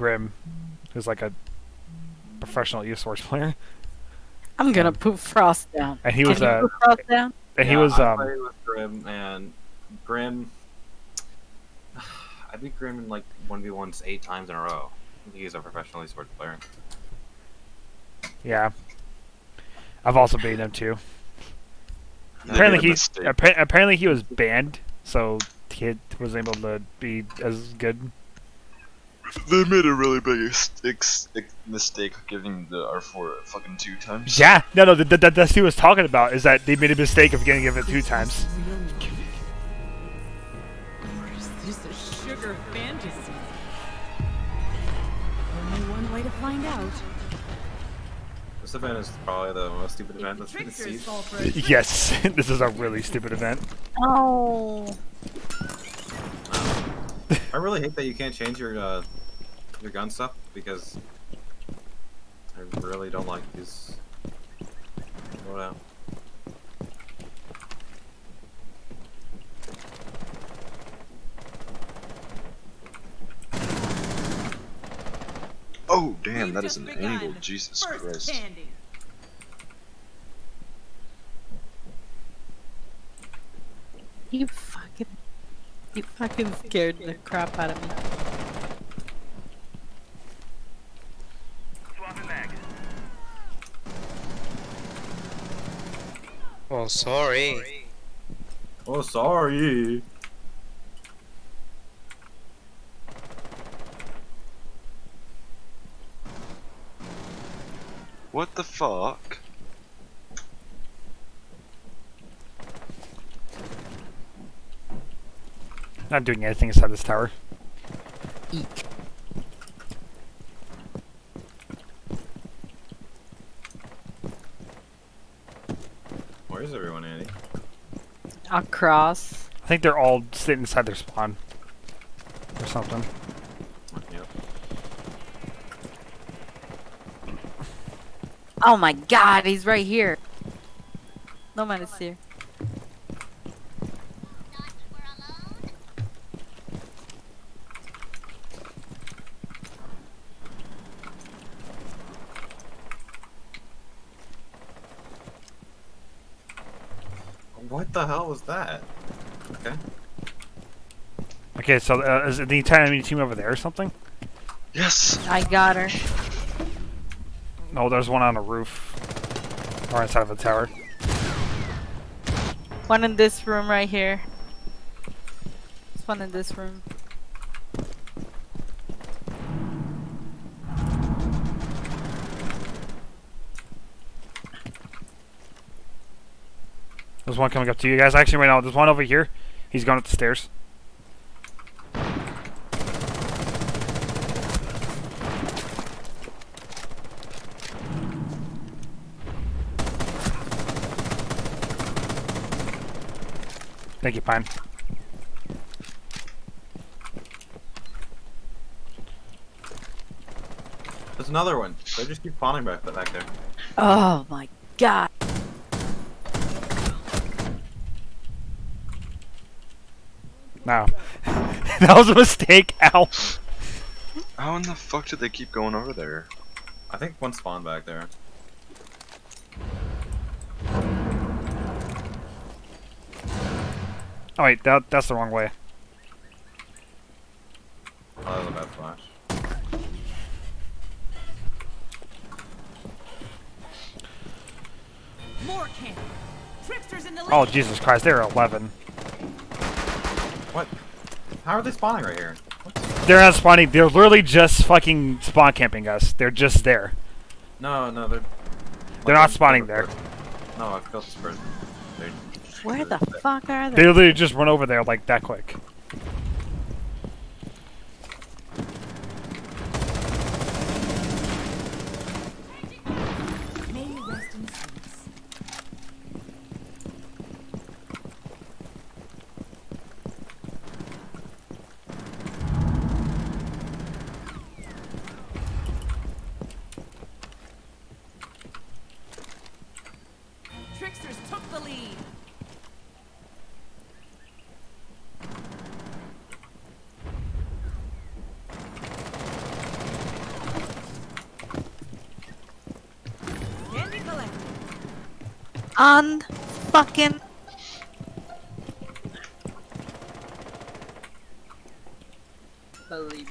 Grim, who's like a professional esports player, I'm gonna put Frost down. and he Can was you uh, put Frost down? and he was I um, played with Grim and Grim. I beat Grim in like one v ones eight times in a row. I think he's a professional esports player. yeah. I've also beaten him too. Apparently made a he appa- apparently he was banned, so he wasn't able to be as good. They made a really big ex- ex- ex- mistake giving the R4 fucking two times. Yeah, no, no, that, that, that's what he was talking about. Is that they made a mistake of getting it two times. Is this a sugar fantasy? Only one way to find out. This event is probably the most stupid event that's been seen. fall for a Yes, this is a really stupid event. Oh. I really hate that you can't change your uh, your gun stuff because I really don't like these. Loadout. Oh damn, We've that is an begun. angle. Jesus First Christ. standing. You fucking. You fucking scared the crap out of me. Oh, sorry. Oh, sorry. What the fuck? Not doing anything inside this tower. Eek. Where is everyone, Andy? Across. I think they're all sitting inside their spawn or something. Yep. Oh my god, he's right here. No man is here. What the hell was that? Okay. Okay, so uh, is the entire enemy team over there or something? Yes! I got her. No, there's one on a roof or inside of a tower. One in this room right here. There's one in this room. There's one coming up to you guys. Actually, right now, there's one over here. He's going up the stairs. Thank you, Pine. There's another one. They just keep spawning back, back there. Oh my god. No. that was a mistake. Ow. How in the fuck did they keep going over there? I think one spawned back there. Oh wait, that that's the wrong way. Oh, that was a bad flash. More cannon. Tricksters in the Oh. Jesus Christ, they're 11. What? How are they spawning right here? They're not spawning. They're literally just fucking spawn camping us. They're just there. No, no, they're. They're not spawning there. No, I've killed this person. They're Where the fuck are They they? literally just run over there like that quick. May you rest in peace. Tricksters took the lead. Un fucking believe.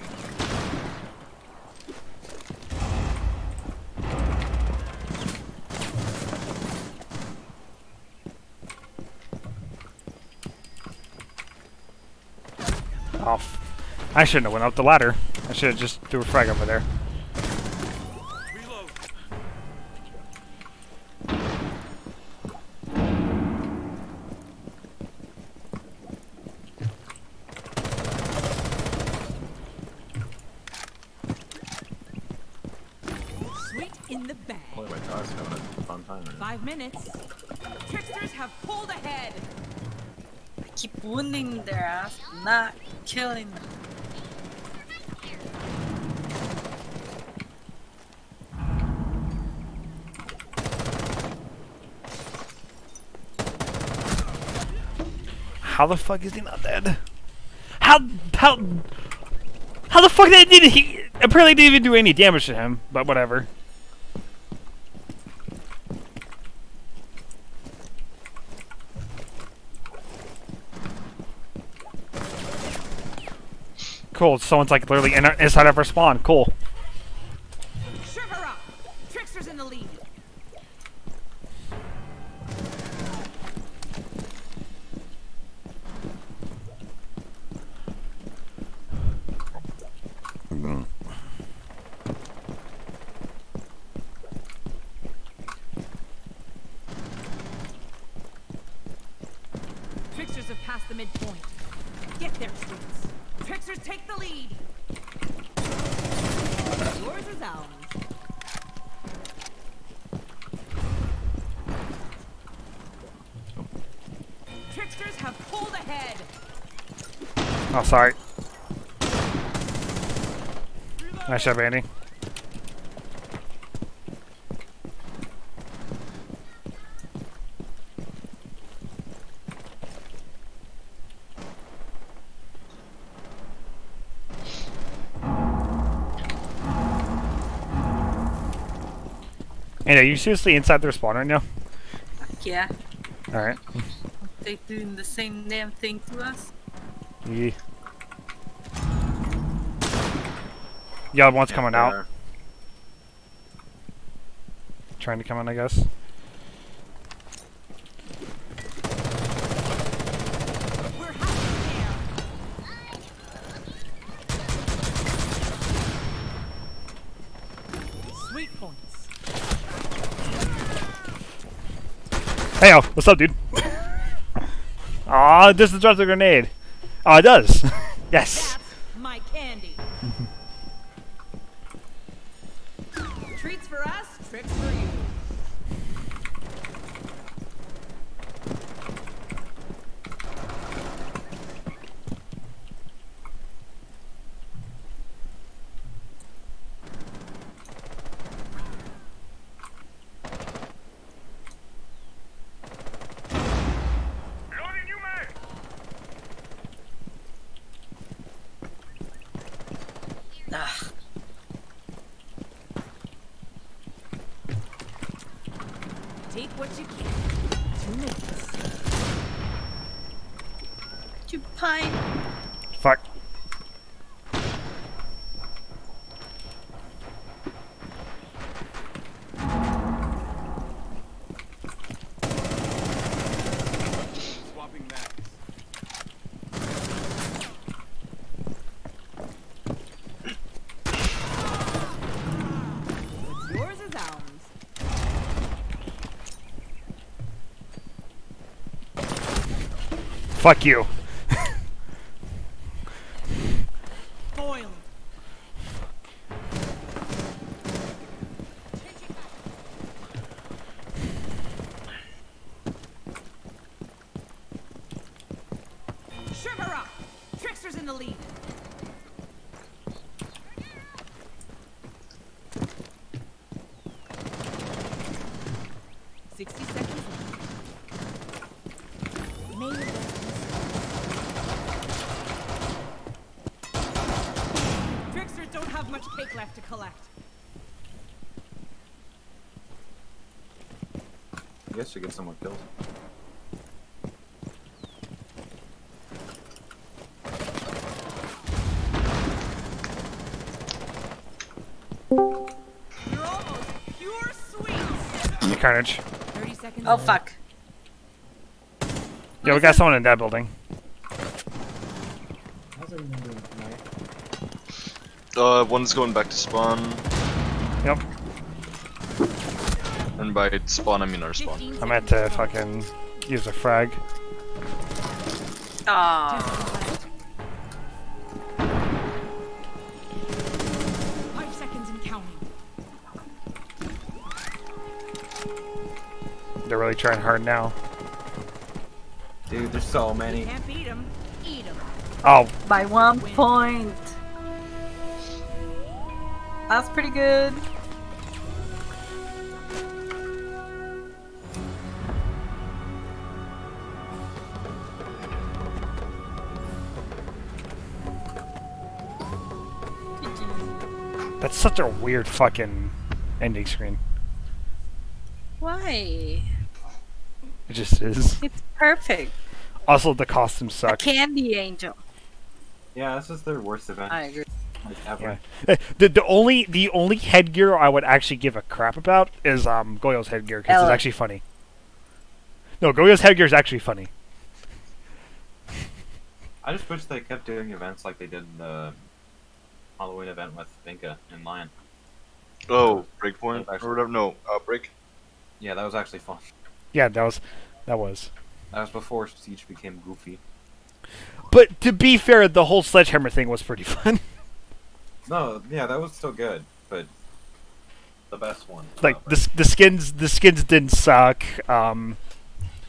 Oh, f- I shouldn't have went up the ladder. I should have just threw a frag over there. Sweet in the bag. Holy my god, it's having a fun time. Right now. Five minutes. Tricksters have pulled ahead. I keep wounding their ass, not killing them. How the fuck is he not dead? How how how the fuck did he apparently didn't even do any damage to him, but whatever. Cool, someone's like literally in our, inside of our spawn. Cool. Nice job, Andy. Andy, are you seriously inside their spawn right now? Yeah, Alright. they doing the same damn thing to us. Yeah. The other one's coming out. There. Trying to come in, I guess. We're halfway there. Sweet points. Hey, yo, what's up, dude? Aw, this is drops a grenade. Oh, it does. yes. That's my candy. Treats for us, tricks for you. Ugh. Take what you can. Two minutes. You pine. Fuck. What's yours is ours. Fuck you. Guess you get someone killed. You're almost pure sweets. Carnage. Oh fuck. Yeah, we got someone in that building. How's everyone doing tonight? Uh, one's going back to spawn, Yep. And by spawn I mean our spawn. 15 I meant to fucking use a frag. Aw. Five seconds and counting. They're really trying hard now. Dude, there's so many. Can't beat 'em. Eat 'em. Oh, By one point. That's pretty good. Such a weird fucking ending screen. Why? It just is. It's perfect. Also, the costumes A suck. candy angel. Yeah, this is their worst event I agree. like, ever. Yeah. Eh, The, the only the only headgear I would actually give a crap about is um Goyo's headgear because it's actually funny. No, Goyo's headgear is actually funny. I just wish they kept doing events like they did in the Halloween event with Finka and Lion. Oh, breakpoint or whatever. No, outbreak. Yeah, that was actually fun. Yeah, that was that was. That was before Siege became goofy. But to be fair, the whole sledgehammer thing was pretty fun. No, yeah, that was still good, but the best one. like uh, the the skins the skins didn't suck. Um,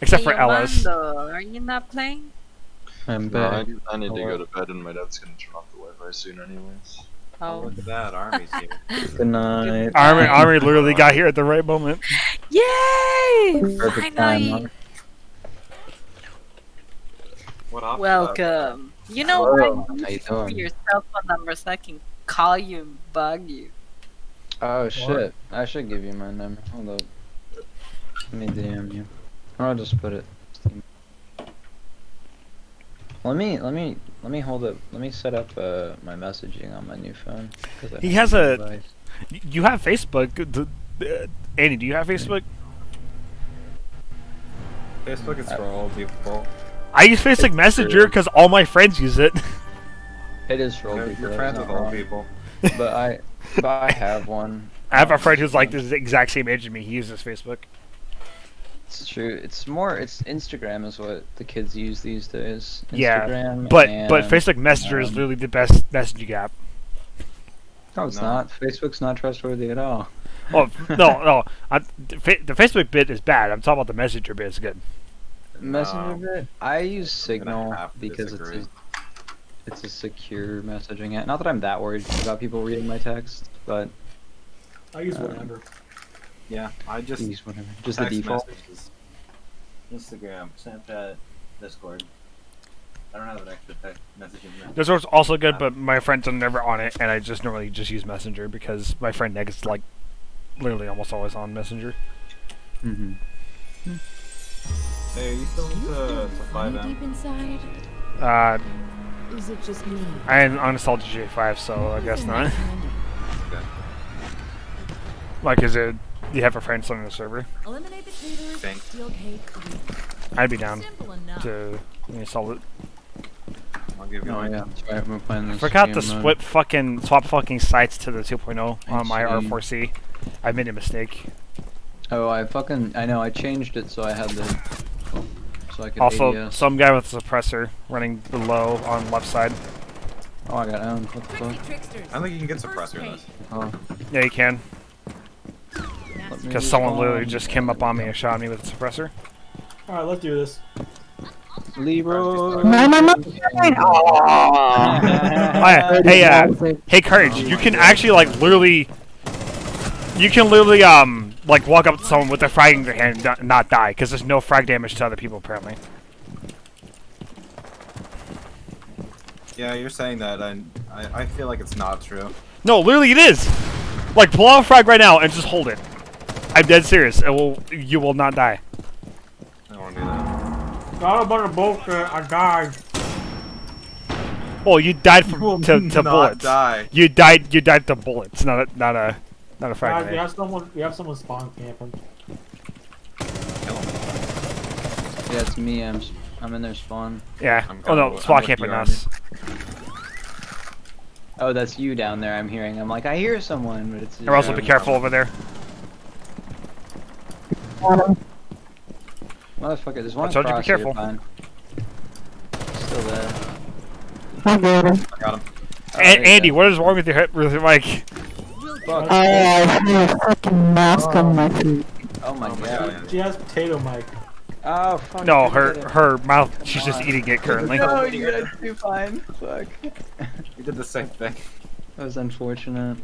except for Hey, Ellis. Yolando, Are you not playing? I'm No, I. I need to go to bed, and my dad's gonna turn off the Wi-Fi soon, anyways. Oh, Oh. look at that, army's here. Good night. Army Army literally got here at the right moment. Yay! Perfect. Finally. huh? What op- Welcome. You know Hello. what? How you doing? your cell phone number so I can call you and bug you. Oh shit! I should give you my number. Hold up. Let me DM you. Or I'll just put it. Steam. Let me let me let me hold up. Let me set up uh, my messaging on my new phone. He has a- device. You have Facebook. The, uh, Andy, do you have Facebook? Facebook is for old people. I use Facebook Messenger because all my friends use it. It is for old You're, people. you're friends with old people. But I but I have one. I have a friend who's like this exact same age as me. He uses Facebook. It's true. It's more. It's Instagram is what the kids use these days. Yeah, Instagram But but and- Facebook Messenger is um, literally the best messaging app. No, it's No. not. Facebook's not trustworthy at all. Oh no no, I, the the Facebook bit is bad. I'm talking about the Messenger bit is good. Messenger Um, bit. I use Signal have to because it's a, it's a secure messaging app. Not that I'm that worried about people reading my text, but I use Um, whatever. Yeah, I just use whatever. Just the default. messages. Instagram, Snapchat, Discord. I don't have an extra text messaging now. Discord's also good, but my friends are never on it, and I just normally just use Messenger because my friend Nick is like literally almost always on Messenger. Mm-hmm. Hey, are you still into to FiveM? deep inside? Uh, Is it just me? I am on uninstalled J5, so I guess not. Like, is it? Do you have a friend still on the server? Eliminate the traitors. Thanks. Steal cake. I'd be down to install it. I'll give you Oh yeah, that's right. Playing I this. forgot to game mode. split fucking swap fucking sites to the 2.0 on my R4C. I made a mistake. Oh, I fucking I know. I changed it so I had the so I could Also, ADS. some guy with a suppressor running below on left side. Oh, I got owned. What the fuck? I don't think you can get suppressor in this. Oh, Yeah, you can. Let me Because someone literally just came up on me and shot me with a suppressor. Alright, let's do this. Leroy. My, my, my. Oh, yeah. Hey, uh, hey, Courage, you can actually, like, literally... You can literally, um, like, walk up to someone with a frag in your hand and not- not die, because there's no frag damage to other people, apparently. Yeah, you're saying that, and I, I feel like it's not true. No, literally it is! Like, pull out a frag right now and just hold it. I I'm dead serious. It will. You will not die. I don't want to do that. Got a bunch of bullshit. I died. Well, you died You will from to, to not bullets. die. You died. You died to bullets. Not a not a not a Guys, frag we grenade. have someone. We have someone spawn camping. Kill him. Yeah, it's me. I'm s- I'm in their spawn. Yeah. I'm Oh no, going- spot I'm with camping us. Oh, that's you down there. I'm hearing. I'm like, I hear someone, but it's. And Russell, be careful over there. Motherfucker, there's one I told you, be across here, careful. fine. Still there. I got him. I got him. Oh, A- Andy, go. what is wrong with your head? With your mic? Fuck. Oh, I have a fucking mask on my oh. feet. Oh my Oh god. god. She has potato mic. Oh fuck. No, her her mouth. She's just eating it currently. No, you guys do fine. Fuck. You did the same thing. That was unfortunate.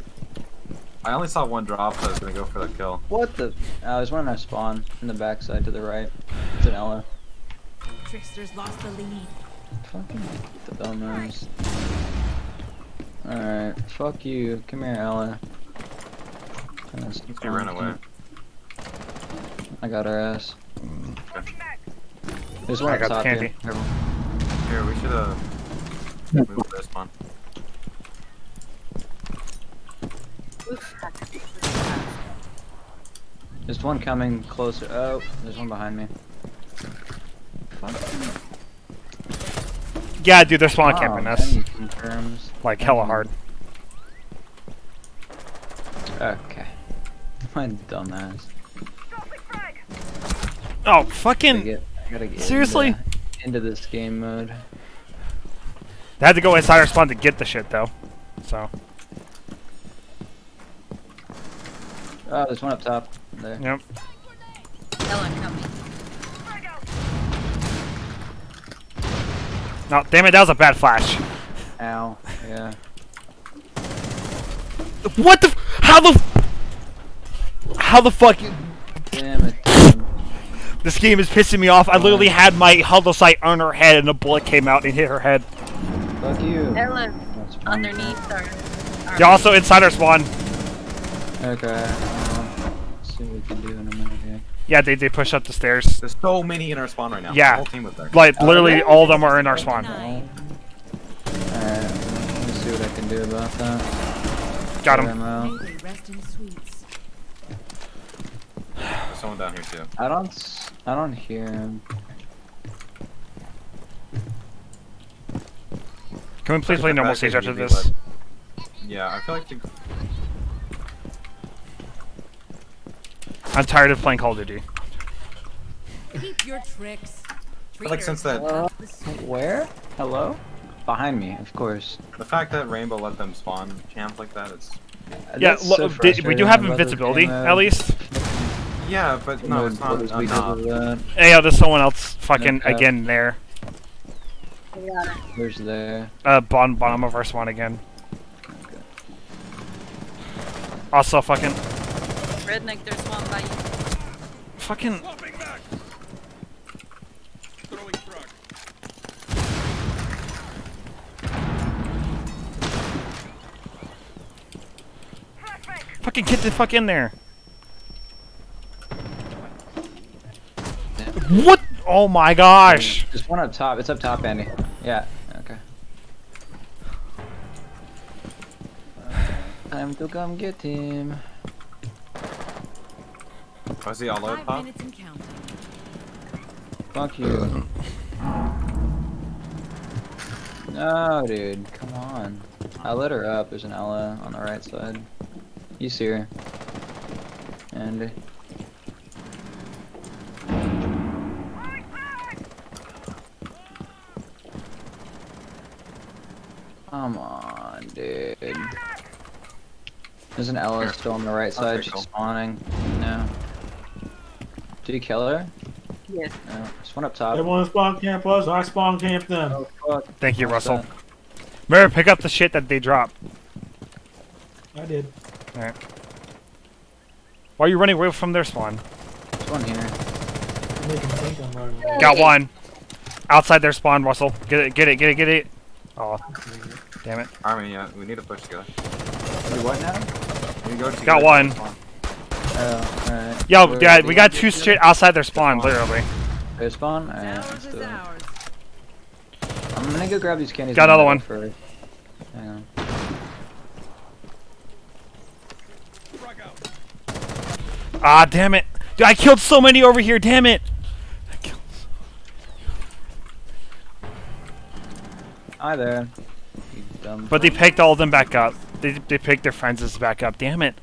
I only saw one drop, so I was gonna go for the kill. What the? Uh, there's one in our spawn in the backside to the right. It's an Ela. Trickster's lost the lead. Fucking the dumbass. Alright, fuck you. Come here, Ela. Pass the He ran away. I got her ass. There's one I up got the top candy. here. Here, we should have moved this one. There's one coming closer. Oh, there's one behind me. Yeah, dude, they're spawn Oh, camping us like hella hard. Okay. My dumbass. Oh, Gotta fucking! get, I gotta get Seriously? into, into this game mode. They had to go inside our spawn to get the shit though. So, Oh, there's one up top. There. yep. Ellen coming. No, damn it, that was a bad flash. Ow. Yeah. What the? f- How the? f- How the fuck? Damn it. Tim. This game is pissing me off. I literally had my huddle sight on her head, and a bullet came out and hit her head. Fuck you. Ellen, That's fine. underneath our. They're also inside our spawn. Okay. Let's see what we can do in a minute here. Yeah, they they push up the stairs. There's so many in our spawn right now. Yeah. The whole team was there. Like literally, all of them are in our spawn. Alright. Let me see what I can do about that. Got Get him. out. May they rest in sweets. There's someone down here too. I don't. s- I don't hear him. Can we please play normal fact stage after this? let- Yeah, I feel like the, I'm tired of playing Call of Duty. Keep your tricks. feel like since that The sweet. where? Hello? Behind me, of course. the fact that Rainbow let them spawn camp like that is Yeah, That's lo- so did, we do have invincibility at least. yeah, but no, Mode it's not blows because enough. that. Hey, yo, there's someone else fucking Okay. again there. Where's there? Uh, bottom bottom of our spawn again. Also, fucking Redneck, there's one by you. fucking. Fucking get the fuck in there. What? Oh my gosh. There's one up top. It's up top, Andy. Yeah. Okay. Time to come get him. Was he all over Five top? minutes and counting. Fuck you. No, dude. Come on. I lit her up. There's an Ela on the right side. You see her. Andy. Come on, dude. There's an Ela still on the right side. She's spawning. No. Did you kill her? Yes. No. There's one up top. They want to spawn camp us. I spawn camp them. Oh, fuck. Thank you, Russell. that? Remember, pick up the shit that they drop. I did. Alright. Why are you running away from their spawn? There's one here. I'm making think I'm running. away. Got one. Outside their spawn, Russell. Get it, get it, get it, get it. Oh, damn it. Army, yeah, we need to push together. Wait, what now? We go together Got to one. Spawn. Oh, alright. Yo, Where yeah, we got two straight outside their spawn, literally. They spawn? Alright, Ours let's is do it. ours. I'm gonna go grab these candies. Got another middle one. First. Hang on. Ah, damn it. Dude, I killed so many over here, damn it. I killed- Hi there. You dumb. But they picked all of them back up. They, they picked their friends back up, damn it.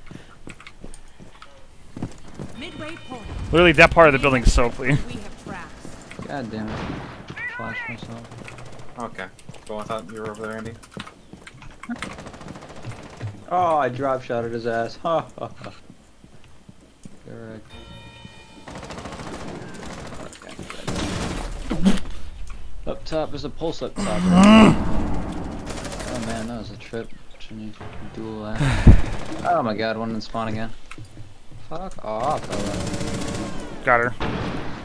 Midway point. Literally, that part of the building is so clean. We have traps. God damn it. Flash myself. Okay. Well, I thought you were over there, Andy. Oh, I drop shot at his ass. Ha ha ha. You're right. Okay, good. Up top, there's a pulse up top. oh man, that was a trip. Shouldn't you duel that? oh my god, one in spawn again. Fuck off, fella. Got her.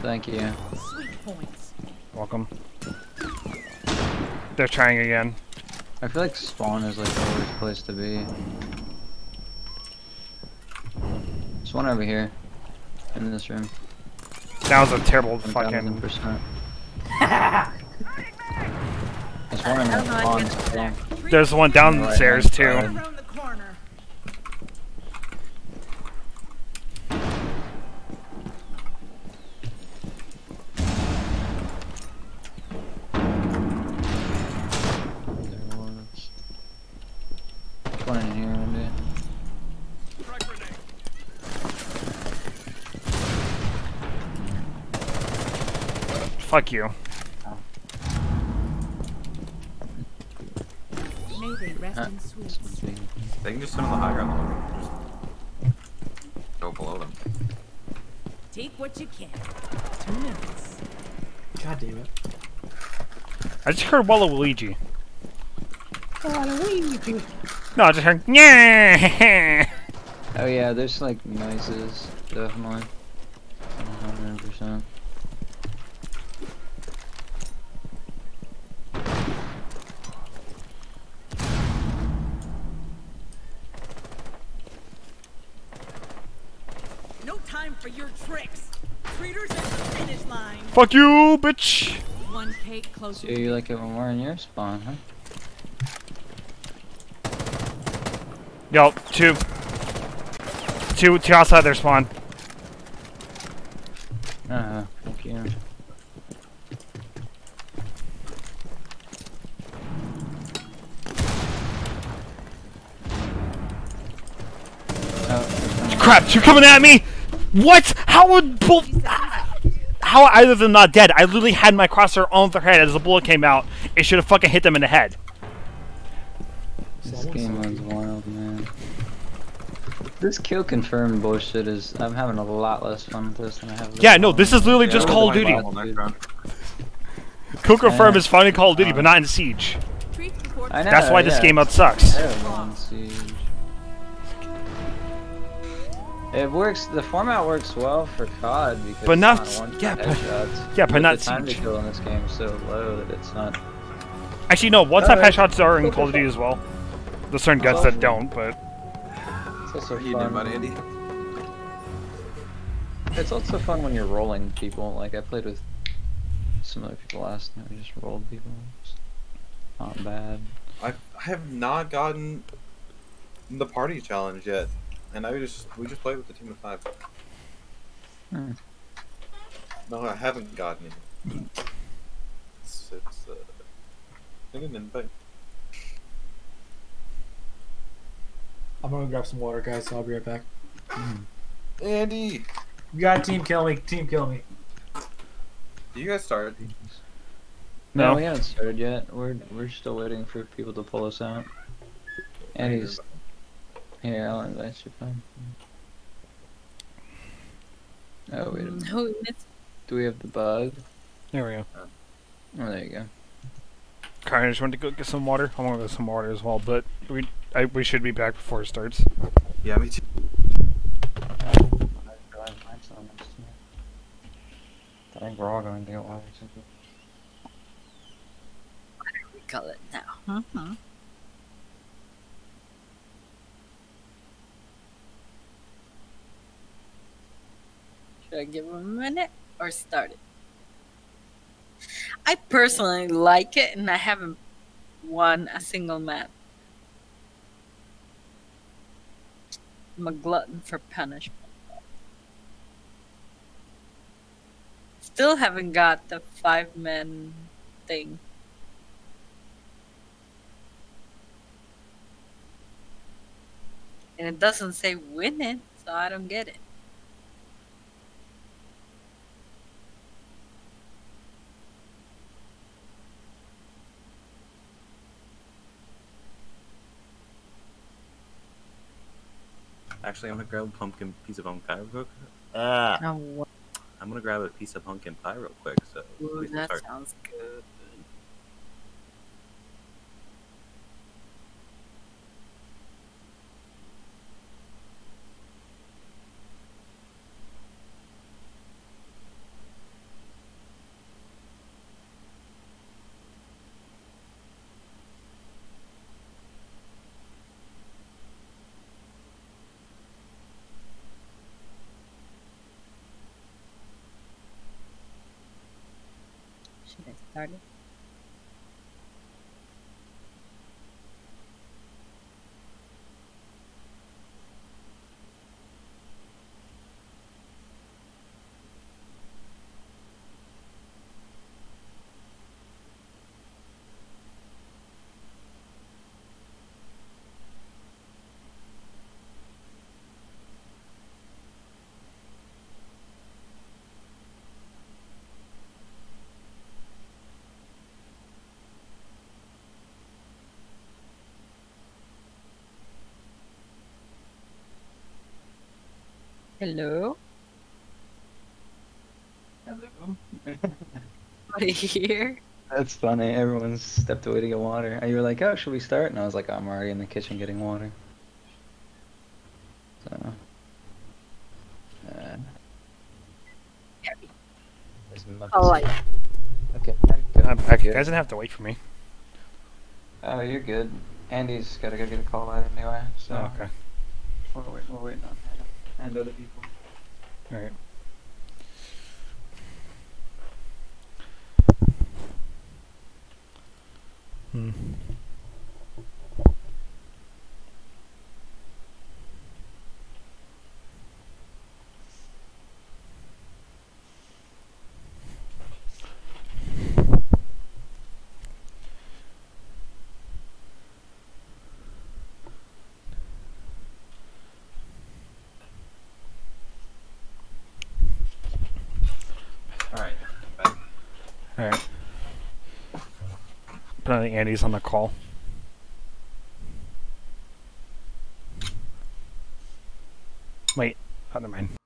Thank you. Sweet points. Welcome. They're trying again. I feel like spawn is like the worst place to be. There's one over here. In this room. That was a terrible I'm fucking. 1000%. There's one in the spawn. spawn. There's one down the stairs right, too. Fuck you. May they rest Uh, in this sweets. one's being- They can just sit on the high ground. though. Just go below them. Take what you can. Two minutes. God damn it. I just heard Waluigi. No, I just heard. Yeah. Oh yeah, there's like noises, definitely. 100%. No time for your tricks. Treaters at the finish line. Fuck you, bitch. One cake closer. So you like it when we're in your spawn, huh? Yo, two. Two, two outside their spawn. Uh, -huh. fuck you. Oh, Crap, two coming at me. What? How would both? How are either of them not dead? I literally had my crosshair on their head as the bullet came out. It should have fucking hit them in the head. this game runs wild, man. This kill confirmed bullshit is. I'm having a lot less fun with this than I have. Yeah, no, this is literally Yeah, just Call of Duty. Kill confirm Yeah. is finding Call of Duty, but not in Siege. I know, That's why this game out sucks. It works. The format works well for COD because But it's not- not one yeah, but- headshots. yeah, but not the time to kill in this game is so low that it's not. Actually, no. One-time uh, Alright. headshots are in Call of Duty as well. There's certain guns that don't, but It's also What are you doing, fun. buddy, Andy? It's also fun when you're rolling people. Like I played with some other people last night. We just rolled people. It's not bad. I I have not gotten the party challenge yet, and I just we just played with the team of five. Hmm. No, I haven't gotten it. It's, it's uh, I didn't invite. I'm gonna grab some water, guys, so I'll be right back. Andy, You got team kill me. Team kill me. you guys started. No, No. we haven't started yet. We're we're still waiting for people to pull us out. And he's here. I'll invite you. Fine. Oh wait a minute. No, it's Do we have the bug? there we go. Oh, there you go. Alright, I just went to go get some water. I want to get some water as well, but we I, we should be back before it starts. Yeah, me too. I think we're all going to get water. we call it now. Mm-hmm. Should I give him a minute or start it? I personally like it, and I haven't won a single map. I'm a glutton for punishment. Still haven't got the five men thing. And it doesn't say win it, so I don't get it. Actually, I'm gonna grab a pumpkin piece of pumpkin pie real quick. Ah, Oh. I'm gonna grab a piece of pumpkin pie real quick. So Ooh, that start. sounds good. Should I start it? Hello? Hello. Are you here? That's funny. Everyone's stepped away to get water. And you were like, "Oh, should we start?" And I was like, "I'm already in the kitchen getting water." So. Uh, as much Oh, as- like, Okay. I'm good. I'm back. You Good. guys didn't have to wait for me. Oh, you're good. Andy's gotta go get a call out anyway, so Oh, okay. we're, wait- we're waiting on him and other people. All right. Hmm. Apparently, Andy's on the call. Wait. Oh, never mind.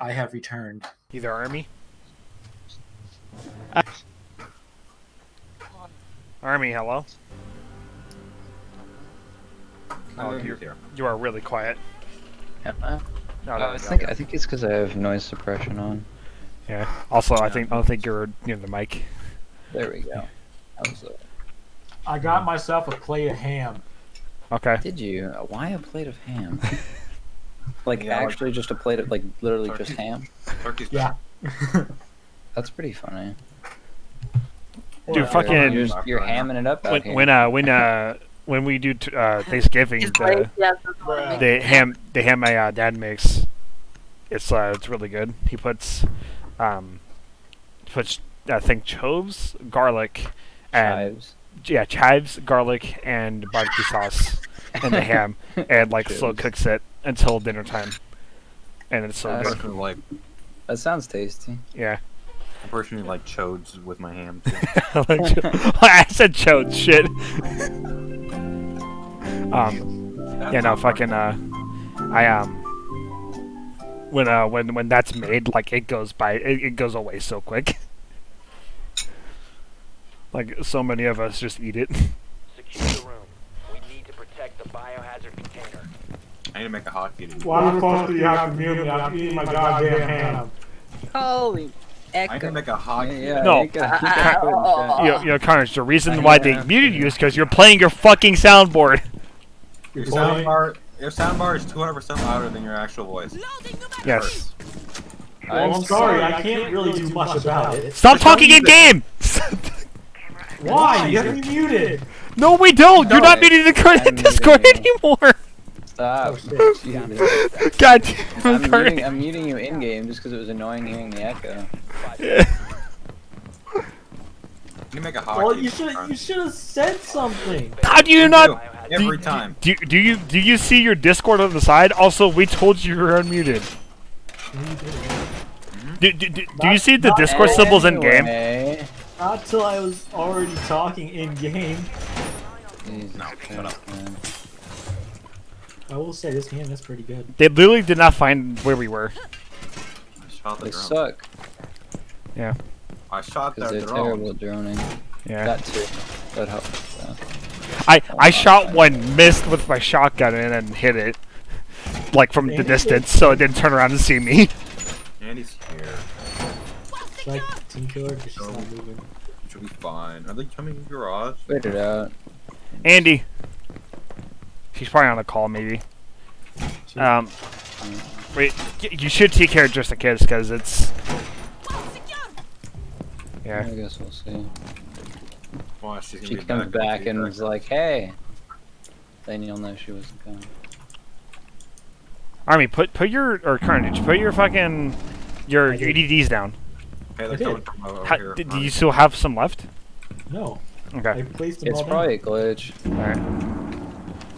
I have returned. Either army. Army, hello. Oh, you're, here. you are really quiet. Am I? No, Uh, I think I think it's because I have noise suppression on. Yeah. Also, I think I don't think you're near the mic. There we go. That was it. I got myself a plate of ham. Okay. Did you? Uh, Why a plate of ham? like Yeah, like- actually just a plate of like literally Turkey. just ham? Turkey's Yeah. That's pretty funny. Dude, Well, fucking- You're, just- you're hamming it up out When here. when uh when uh when we do t- uh Thanksgiving, the yeah, that's what Bruh. makes the ham the ham my uh, dad makes, it's uh it's really good. He puts um puts I think chives, garlic, and Chives. yeah chives, garlic, and barbecue sauce in the ham, and like slow cooks it until dinner time, and it's so Uh, good. personally like That sounds tasty. Yeah. I personally like chodes with my ham. Too. Like, I said chode shit. um, yeah, no, fucking, uh, I, um, when, uh, when, when that's made, like, it goes by, it, it goes away so quick. like, so many of us just eat it. Secure the room. We need to protect the biohazard container. I need to make a hotkey. dude. Why the fuck do you have to mute me? I'm eating my goddamn ham. Holy I need to make a Yeah, hotkey. yeah, No. you got- you got put in chat. You know, you know, Carnage, the reason why they muted you is because you're playing your fucking soundboard. Your You're sound playing- bar, your sound bar is 200% louder than your actual voice. Yes. Well, I'm sorry, I can't really do much about it. Stop talking in game! Why? You have me muted. no, we don't! You're not No, muting the Discord anymore! Stop. Oh, shit. God damn I'm it, muting, I'm muting you in game just because it was annoying hearing the echo. Yeah. You make a hotkey. Well, you should you should have said something. How do you You not do, do, every time. Do, do you do you see your Discord on the side? Also, we told you you were unmuted. Mm-hmm. Do, do, do, do you see the Not- Discord symbols in game? Not till I was already talking in game. Jesus No, shut Christ, man. I will say this game is pretty good. They literally did not find where we were. I shot the They drone. suck Yeah. I shot because their they're drone. terrible droning. Yeah. That too. That helps. though. I I shot one, missed with my shotgun, and then hit it, like from the distance, so it didn't turn around and see me. Andy's here. It's like Team Killer, just she's not moving. Should be fine. Are they coming in the garage? Wait it out. Andy. She's probably on a call, maybe. Um, wait, you should take care of just in case, because it's. Yeah. I guess we'll see. Well, she's gonna She be comes back and is is like, "Hey," then you'll know she wasn't coming. Army, put put your or Carnage, put your fucking your I did. UDDs down. Hey, I they're did. coming from over How, here. do, do you still have some left? No, I Okay. placed them It's all probably a glitch. Alright.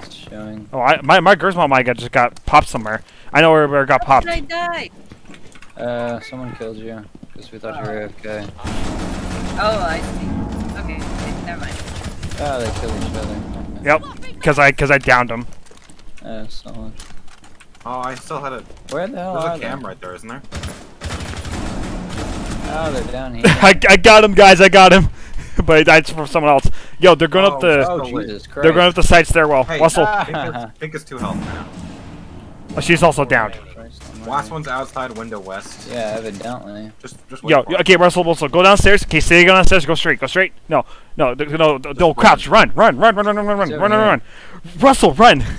It's showing. Oh, I, my my Gersmall mic got just got popped somewhere. I know where, where it got How popped. did I die? Uh, someone killed you because we thought you were okay. Oh, I see. Okay, okay, never mind. Oh, they killed each other. Okay. Yep, because I because I downed them. Uh, solid. Oh, I still had a. Where the hell There's are a cam they? right there, isn't there? Oh, they're down here. I, I got him, guys. I got him. but that's from someone else. Yo, they're going up Oh, the oh, Oh. Jesus Christ. they're going up the side stairwell. Hey, Russell. Pink is, Pink is two health now. oh, she's also downed. Oh, last one's outside window west. Yeah, evidently. Just, just wait Yo, okay, Russell, Russell, go downstairs. Okay, stay go downstairs. Go straight. Go straight. No, no, th- no, no, no crouch. Run, run, run, run, run, run, run, run, run, run, run. Russell, run.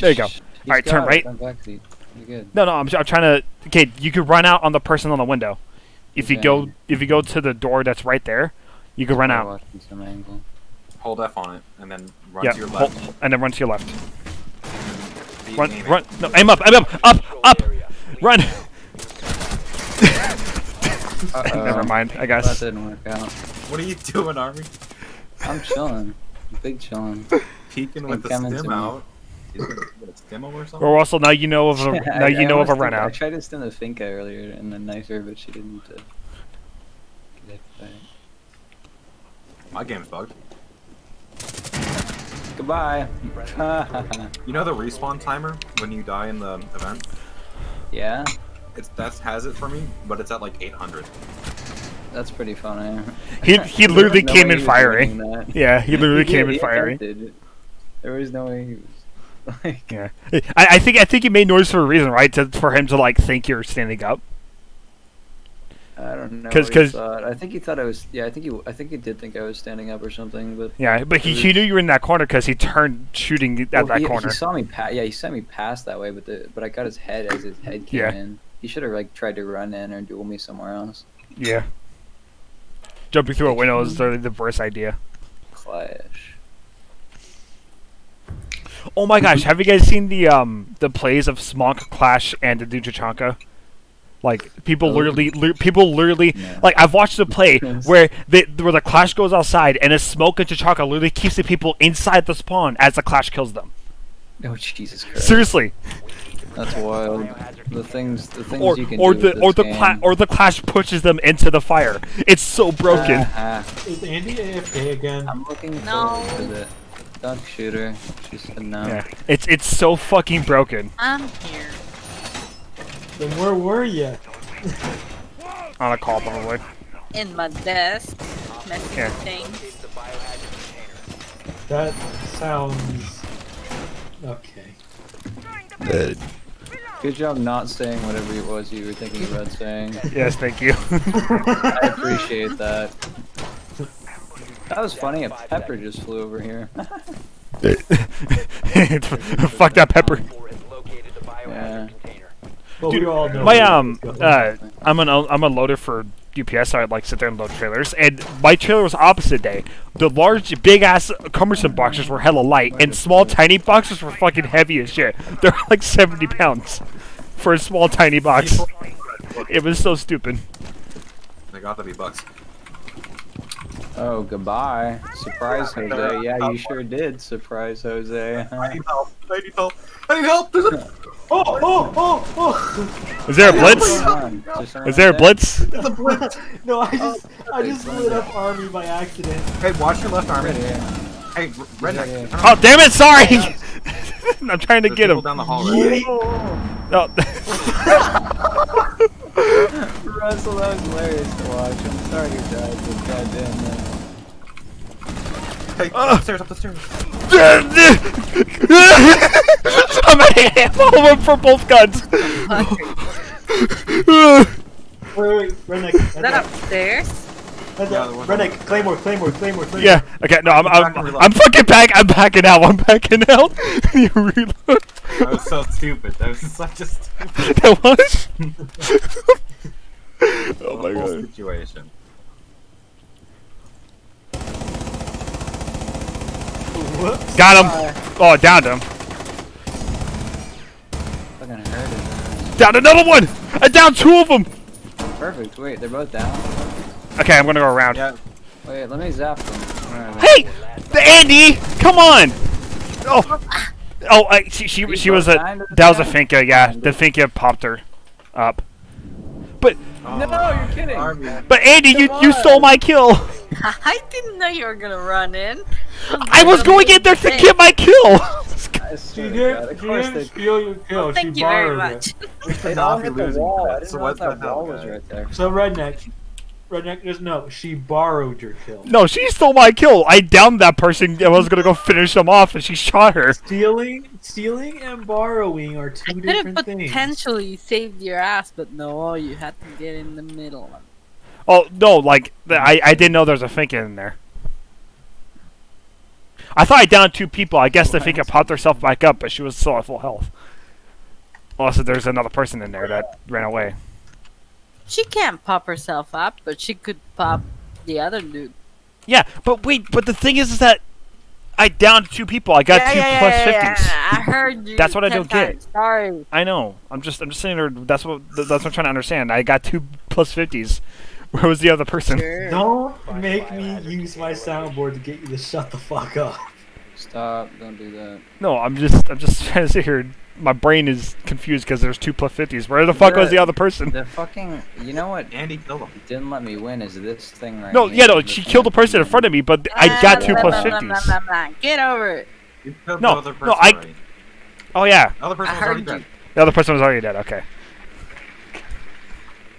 There you go. He's Alright, turn it. right. Turn back, You're good. No, no, I'm, I'm trying to. Okay, you could run out on the person on the window. If you go, if you go to the door that's right there, you can run out. watching some angle. Hold F on it, and then run Yeah, to your hold- left. and then run to your left. Be Run, aiming. run. No, aim up, aim up, up, up. Run. Uh-oh. Never mind. I guess. That guess. didn't work out. What are you doing, Army? I'm chilling. Big chilling. Peeking with the coming to me. out. Is it a stim or something? Or also now you know of a I- now you I know of a run did- I tried to stem the Finka earlier and then knife her, but she didn't. Uh, get it My game's bugged. Goodbye. You know the respawn timer when you die in the event? yeah, It's that has it for me, but it's at like 800. that's pretty funny. He he literally was no came in he was fiery. Yeah, he literally He came did, in he fiery. There was no way he was. Like, Yeah, I, I think I think you made noise for a reason, right? To, for him to like think you're standing up. I don't know. Because he 'cause- thought. I think he thought I was. Yeah, I think he. I think he did think I was standing up or something. But Yeah, but he, he knew you were in that corner because he turned shooting at Well, that he, corner. He saw me pass. Yeah, he saw me pass that way, but the but I got his head as his head came Yeah. in. He should have like tried to run in or duel me somewhere else. Yeah. Jumping through a window is the, the worst idea. Clash. Oh my gosh, have you guys seen the um the plays of Smonk, Clash, and the Tachanka? Like people Oh. literally, li- people literally, Yeah. like I've watched a play where they where the Clash goes outside and a Smoke and Tachanka literally keeps the people inside the spawn as the Clash kills them. Oh Jesus Christ! Seriously, That's wild. The things, the things or you can or do the with or this the cla- game. or the Clash pushes them into the fire. It's so broken. Ah, Is Andy AFK again? I'm looking No. forward to the duck shooter. She said no. yeah, it's it's so fucking broken. I'm here. Then where were you? On a call probably. In my desk. Messing Yeah. things. Locate the biohazard container. That sounds okay. Good Good job not saying whatever it was you were thinking about saying. Yes, thank you. I appreciate that. That was funny. A pepper just flew over here. Fuck that pepper. Four has located the biohazard Yeah. Container. But we all know. My um uh I'm an I'm a loader for UPS, so I'd like sit there and load trailers. And my trailer was opposite day. The large, big ass cumbersome boxes were hella light, and small, tiny boxes were fucking heavy as shit. They're like 70 pounds for a small, tiny box. It was so stupid. They got to be bucks. Oh, goodbye. Surprise, Jose. Yeah, you sure did. Surprise, Jose. I need help. I need help. I need help. There's a, Oh, oh, oh, oh! Is there a blitz? Come on, just Is there a blitz? there's a blitz. No, I oh, just, I just lit up Army by accident. Hey, watch your left arm. there. Right here. Hey, redneck. Yeah, yeah. Oh damn it! Sorry. I'm trying to There's get him. down the hall. Right? No. Russell, that was hilarious to watch. I'm sorry you died, but goddamn, man. Hey, uh. upstairs, up the stairs. Somebody ammo him for both guns. Wait, wait, redneck. Is that upstairs? Yeah, redneck, Claymore, Claymore, Claymore, Claymore. yeah. Okay. No, I'm Back and I'm. I'm fucking back. I'm backing out. I'm backing out. you reload. That was so stupid. That was such a stupid That was. oh my god. situation. Whoops. Got him. Uh, oh, I downed him. Fucking heard it. Downed another one. I downed two of them. Perfect. Wait, they're both down. Okay, I'm gonna go around. Yeah, Wait, let me zap them. Where are they? Hey, the Andy, come on. Oh, oh, I, she she, she was a that was a Finka. Yeah, the Finka popped her up. But Oh, No, you're oh, kidding. Army. but Andy, you Come you stole my kill. I didn't know you were gonna run in. I was going in there to get my kill. She to God, did, Of she didn't steal your kill. Well, she thank you very borrowed much. it. They not be the losing wall. that. I didn't So know that the hell, was right there. So redneck, redneck, just know she borrowed your kill. No, she stole my kill. I downed that person. I was gonna go finish them off, and she shot her. Stealing, stealing, and borrowing are two Could have different things. potentially saved your ass, but no, you had to get in the middle. Oh no, like I I didn't know there was a Finka in there. I thought I downed two people. I guess the Finka popped herself back up, but she was still at full health. Also, there's another person in there that ran away. She can't pop herself up, but she could pop the other dude. Yeah, but wait, but the thing is, is that I downed two people. I got yeah, two yeah, plus yeah, yeah, fifties. yeah, I heard you. That's what I don't get. times. Sorry. I know. I'm just I'm just saying. there- That's what that's what I'm trying to understand. I got two plus fifties. Where was the other person? Sure. Don't make me use my soundboard to get you to shut the fuck up. Stop! Don't do that. No, I'm just I'm just trying to sit here. My brain is confused because there's two plus fifties. Where the fuck was the other person? The fucking. You know what Andy killed him. didn't let me win is this thing right No, here. yeah, no, she killed the person in front of me, but I got two plus fifties. Get over it. You killed No, the other no, I- already. Oh yeah, The other person I was already you. dead. the other person was already dead. Okay.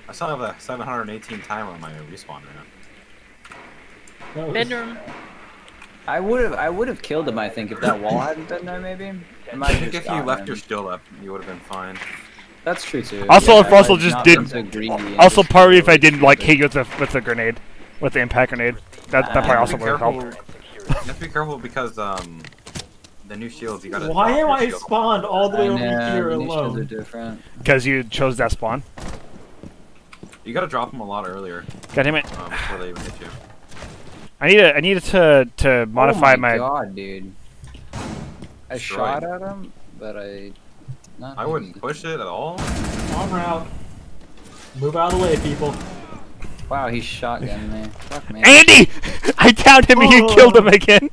I still have a 718 timer on my respawn right now. Bedroom. I would have. I would have killed him. I think if that wall hadn't been there, maybe. I I think if you left him. your shield up, you would have been fine. That's true too. Also, yeah, if Russell I've just did. been so Also, just probably if I didn't like hit you with the with the grenade, with the impact grenade, that that Ah, probably also would have helped. You have to be careful because um, the new shields you gotta. Why am your I shield. spawned all the way I over know, here the new shields are alone? different. Because you chose that spawn. You gotta drop them a lot earlier God damn it! um, before they even hit you. I need to I needed to to modify oh my, my. god, dude. I shot at him, but I. Not I wouldn't push it at all. On route. Move out of the way, people. Wow, he shotgunned me. Fuck me. Andy! I downed him and you Oh. killed him again.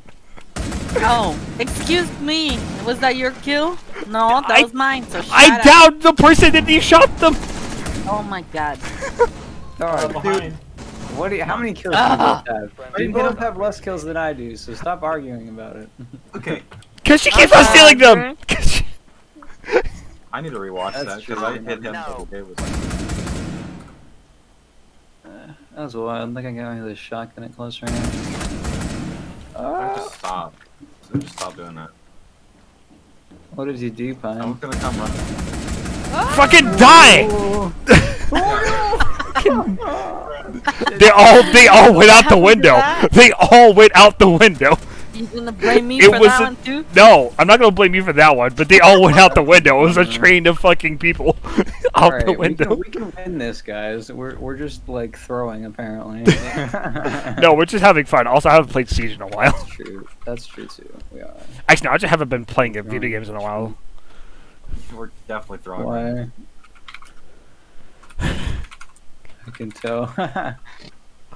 Oh, excuse me. Was that your kill? No, that I- was mine. So I up. downed the person and you shot them. Oh my god. Uh, God, dude, what do you, how many kills do you both have? You both have less kills than I do, so stop arguing about it. Okay, Cause she keeps on stealing them. She- I need to rewatch That's that because. I hit him. No. the other day with like, That was wild. I think I got me the shotgun at close range. I Ah, just stop. So just stop doing that. what did you do, Pine? I'm gonna come run. Fucking die! they all they all went out the window. They all went out the window. You gonna blame me It for was that a- one too? No, I'm not gonna blame you for that one, but they all went out the window. It was a mm. train of fucking people out Alright, the we window. can, we can win this, guys. We're, we're just like throwing, apparently. No, we're just having fun. Also, I haven't played Siege in a while. That's true. That's true too. We are. Actually, no, I just haven't been playing video games in a while. We're definitely throwing. Why? I can tell.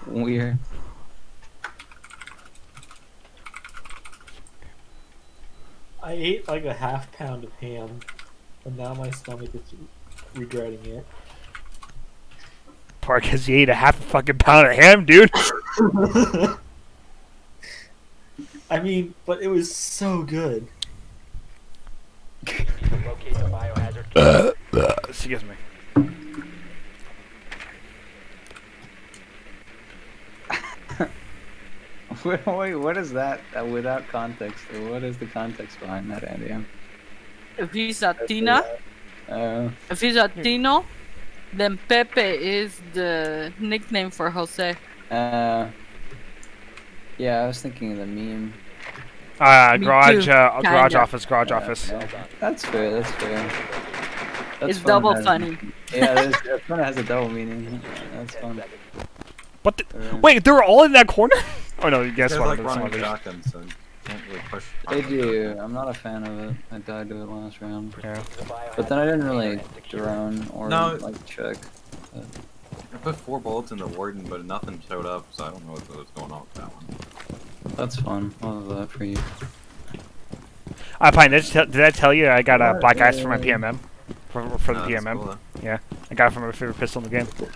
Weird. I ate like a half pound of ham, and now my stomach is regretting it. Part because you ate a half a fucking pound of ham, dude. I mean, but it was so good. Locate the biohazard. Uh, uh. Excuse me. Wait, wait, what is that? Uh, without context, or what is the context behind that, Andy? I'm- If he's a Tina, Uh, if he's a Tino, then Pepe is the nickname for Jose. uh, yeah, I was thinking of the meme. Uh, Me garage, too, uh, garage kinda. office, garage Yeah, office. yeah. That's fair. That's fair. That's It's fun, double has- funny. Yeah, that's, that's fun. It has a double meaning. That's fun. But The, Uh, wait, they were all in that corner? Oh no, you guess what? like running others. shotguns, so can't really push. They do. I'm not a fan of it. I died to it last round. Yeah. But then I didn't really is secure. drone or No. like check. I put four bullets in the warden, but nothing showed up, so I don't know what was going on with that one. That's fun. Love that for you. Uh, Pine, did I, tell, did I tell you I got a What? black ice for my Uh, PMM? For, for the No, that's PMM? cool, I got it from my favorite pistol in the game. though.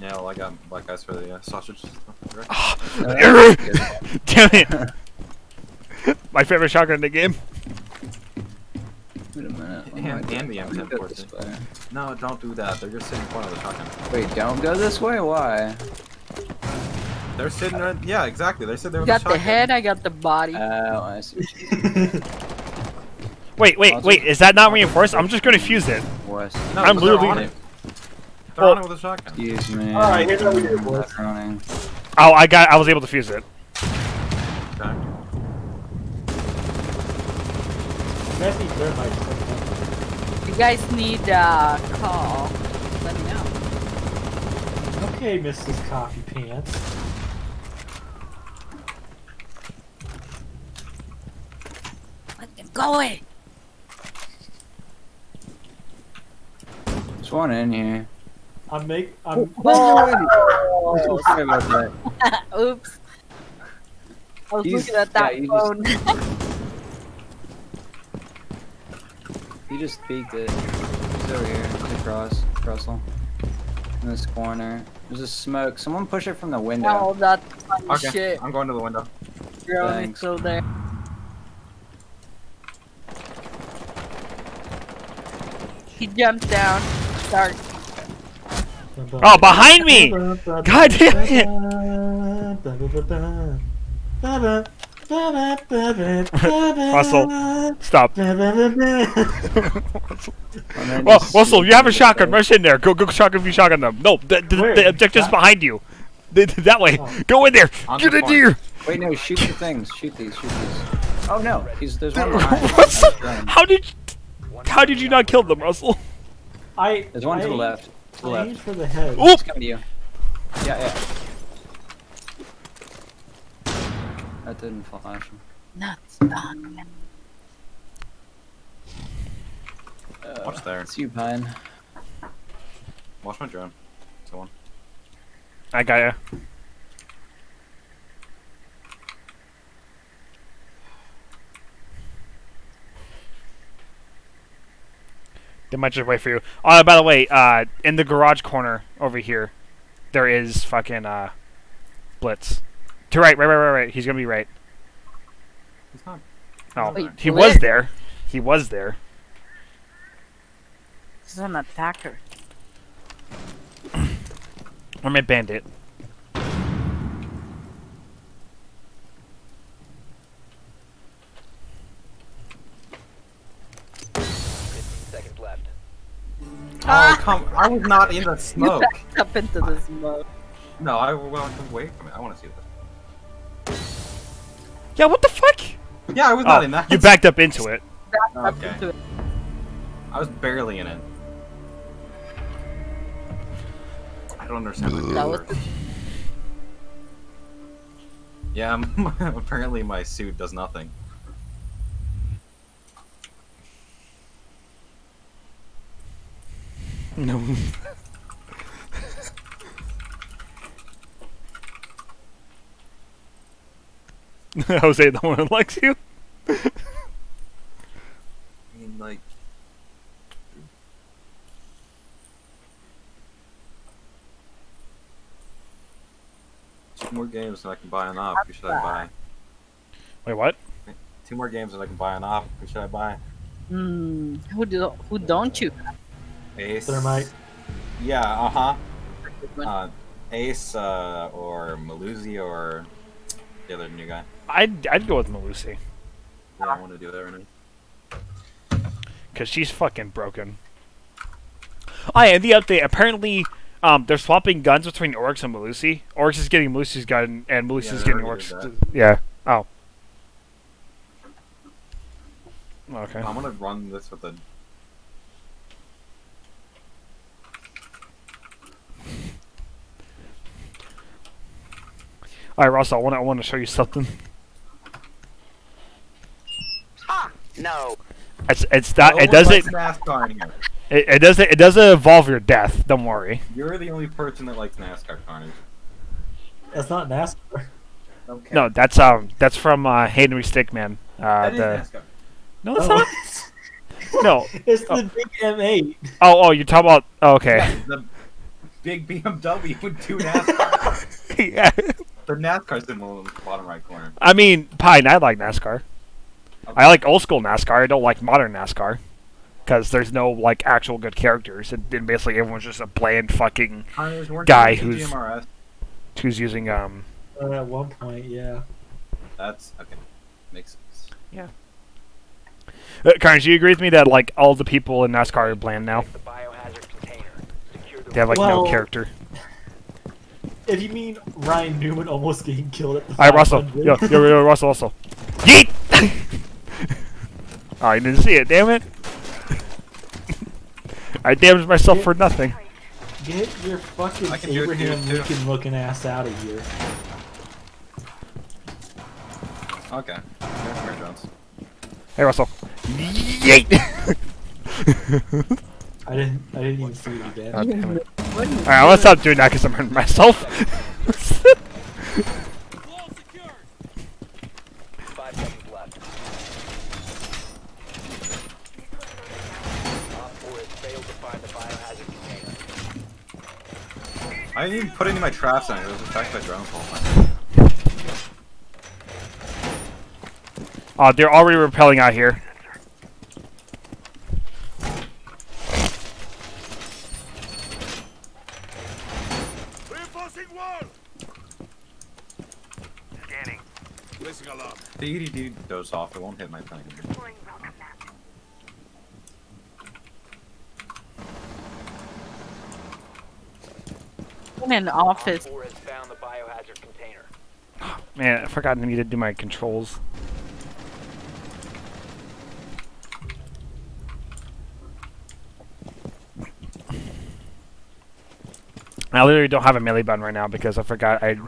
Yeah, well, I got black eyes for the uh, sausage. Right? Uh, Damn it! my favorite shotgun in the game. Wait a minute. I And- and the I might go this M1014. way. No, don't do that. They're just sitting in front of the shotgun. Wait, don't go this way. Why? They're sitting right. Yeah, exactly. They said they You were got the the head, I got the body. Oh, I see. Wait, wait, wait, is that not reinforced? I'm just gonna fuse it. No, I'm but they're literally- on it. They're on it with a shotgun. Excuse me. Alright, here's what we do, boys. Oh, I got, I was able to fuse it. Okay. You guys need a call. Let me know. Okay, Mrs. Coffee Pants. Let them go away. There's one in here. I'm make. I'm. Oh, sorry about that. Oops. I was He's- looking at that yeah, you phone. He just peeked it. He's over here. He's across. Russell. In this corner. There's a smoke. Someone push it from the window. oh, that Okay, shit. I'm going to the window. Drone is Thanks. still there. He jumped down. Start. Oh, behind me! God damn it! Russell, stop. Well, Russell, you have a shotgun. Rush in there. Go, go, shotgun. You shotgun them. No, the, the, Where? the objective's That- behind you. The- the- that way. Oh. Go in there. On Get the in point. here. Wait, no, shoot the things. Shoot these. Shoot these. Oh no, he's there's one behind. What's the- Drone. How did? How did you not kill them, Russell? I. There's one I, to the left. To the I aimed left. for the head. Oop. It's coming to you. Yeah, yeah. That didn't flash him. Nuts. done. Uh, Watch there. It's you, Pine. Watch my drone. Someone. I got ya. They might just wait for you. Oh, by the way, uh, in the garage corner over here, there is fucking uh, Blitz. To right, right, right, right, right. He's gonna be right. He's not. Oh, Wait, he Blitz? was there. He was there. This is an attacker. I'm a bandit. Oh ah! come! I was not in the You smoke. backed up into the smoke. No, I want away from it. I want to see this. Yeah, what the fuck? Yeah, I was Oh, not in that. you backed up into it. Backed up Okay. into it. I was barely in it. I don't understand. how That was works. Yeah, apparently my suit does nothing. No. Jose, the one who likes you. I mean, like. Two more games and I can buy an op. Who should I buy? Wait, what? Two more games and I can buy an op. Who should I buy? Hmm. Who do? Who don't you? Ace. Thermite. Yeah. Uh huh. Uh, Ace uh, or Malusi or the other new guy. I'd I'd go with Malusi Yeah, I want to do that right now. because she's fucking broken. Oh yeah, and the update. Apparently, um, they're swapping guns between Oryx and Malusi. Oryx is getting Malusi's gun, and Malusi's they getting already Oryx. Yeah. Oh. Okay. I'm gonna run this with a. All right, Russell. I want I want to show you something. No. It's it's not. No it doesn't. likes NASCAR in here. It, it doesn't. It doesn't involve your death. Don't worry. You're the only person that likes NASCAR, Carnage. That's not NASCAR. Okay. No, that's um, that's from uh, Henry Stickmin. Uh, that is the NASCAR. no, it's Oh. not. No. It's the big M8. Oh, oh, you're talking about. Oh, okay. The big BMW would do NASCAR. yeah. the NASCAR symbol in the bottom right corner. I mean, Pine. I like NASCAR. I like old school NASCAR. I don't like modern NASCAR because there's no like actual good characters, and, and basically everyone's just a bland fucking Guy who's- GMRS? who's using um. Uh, at one point, yeah. That's okay. Makes sense. Yeah. Uh, Carnage, do you agree with me that like all the people in NASCAR are bland now? The biohazard container. The They have like Well- no character. If you mean Ryan Newman almost getting killed at the All right, Russell. 500. Yo, yo, yo, Russell, Russell. Yeet! oh, I didn't see it. Damn it! I damaged myself for nothing. Get your fucking I can do it, Abraham too. Lincoln looking ass out of here. Okay. There's Jones. Hey, Russell. Yeet! I didn't. I didn't even see what he did. God damn it. What are you Alright, I'm gonna stop doing that because I'm hurting myself. Five seconds left. Op 4 has failed to find the biohazard container. I didn't even put any of my traps on it. It was attacked by drone pole. uh, they're already repelling out here. The EDD goes off, it won't hit my thing. In an office. Has found the biohazard container. Man, I forgot I need to do my controls. I literally don't have a melee button right now because I forgot I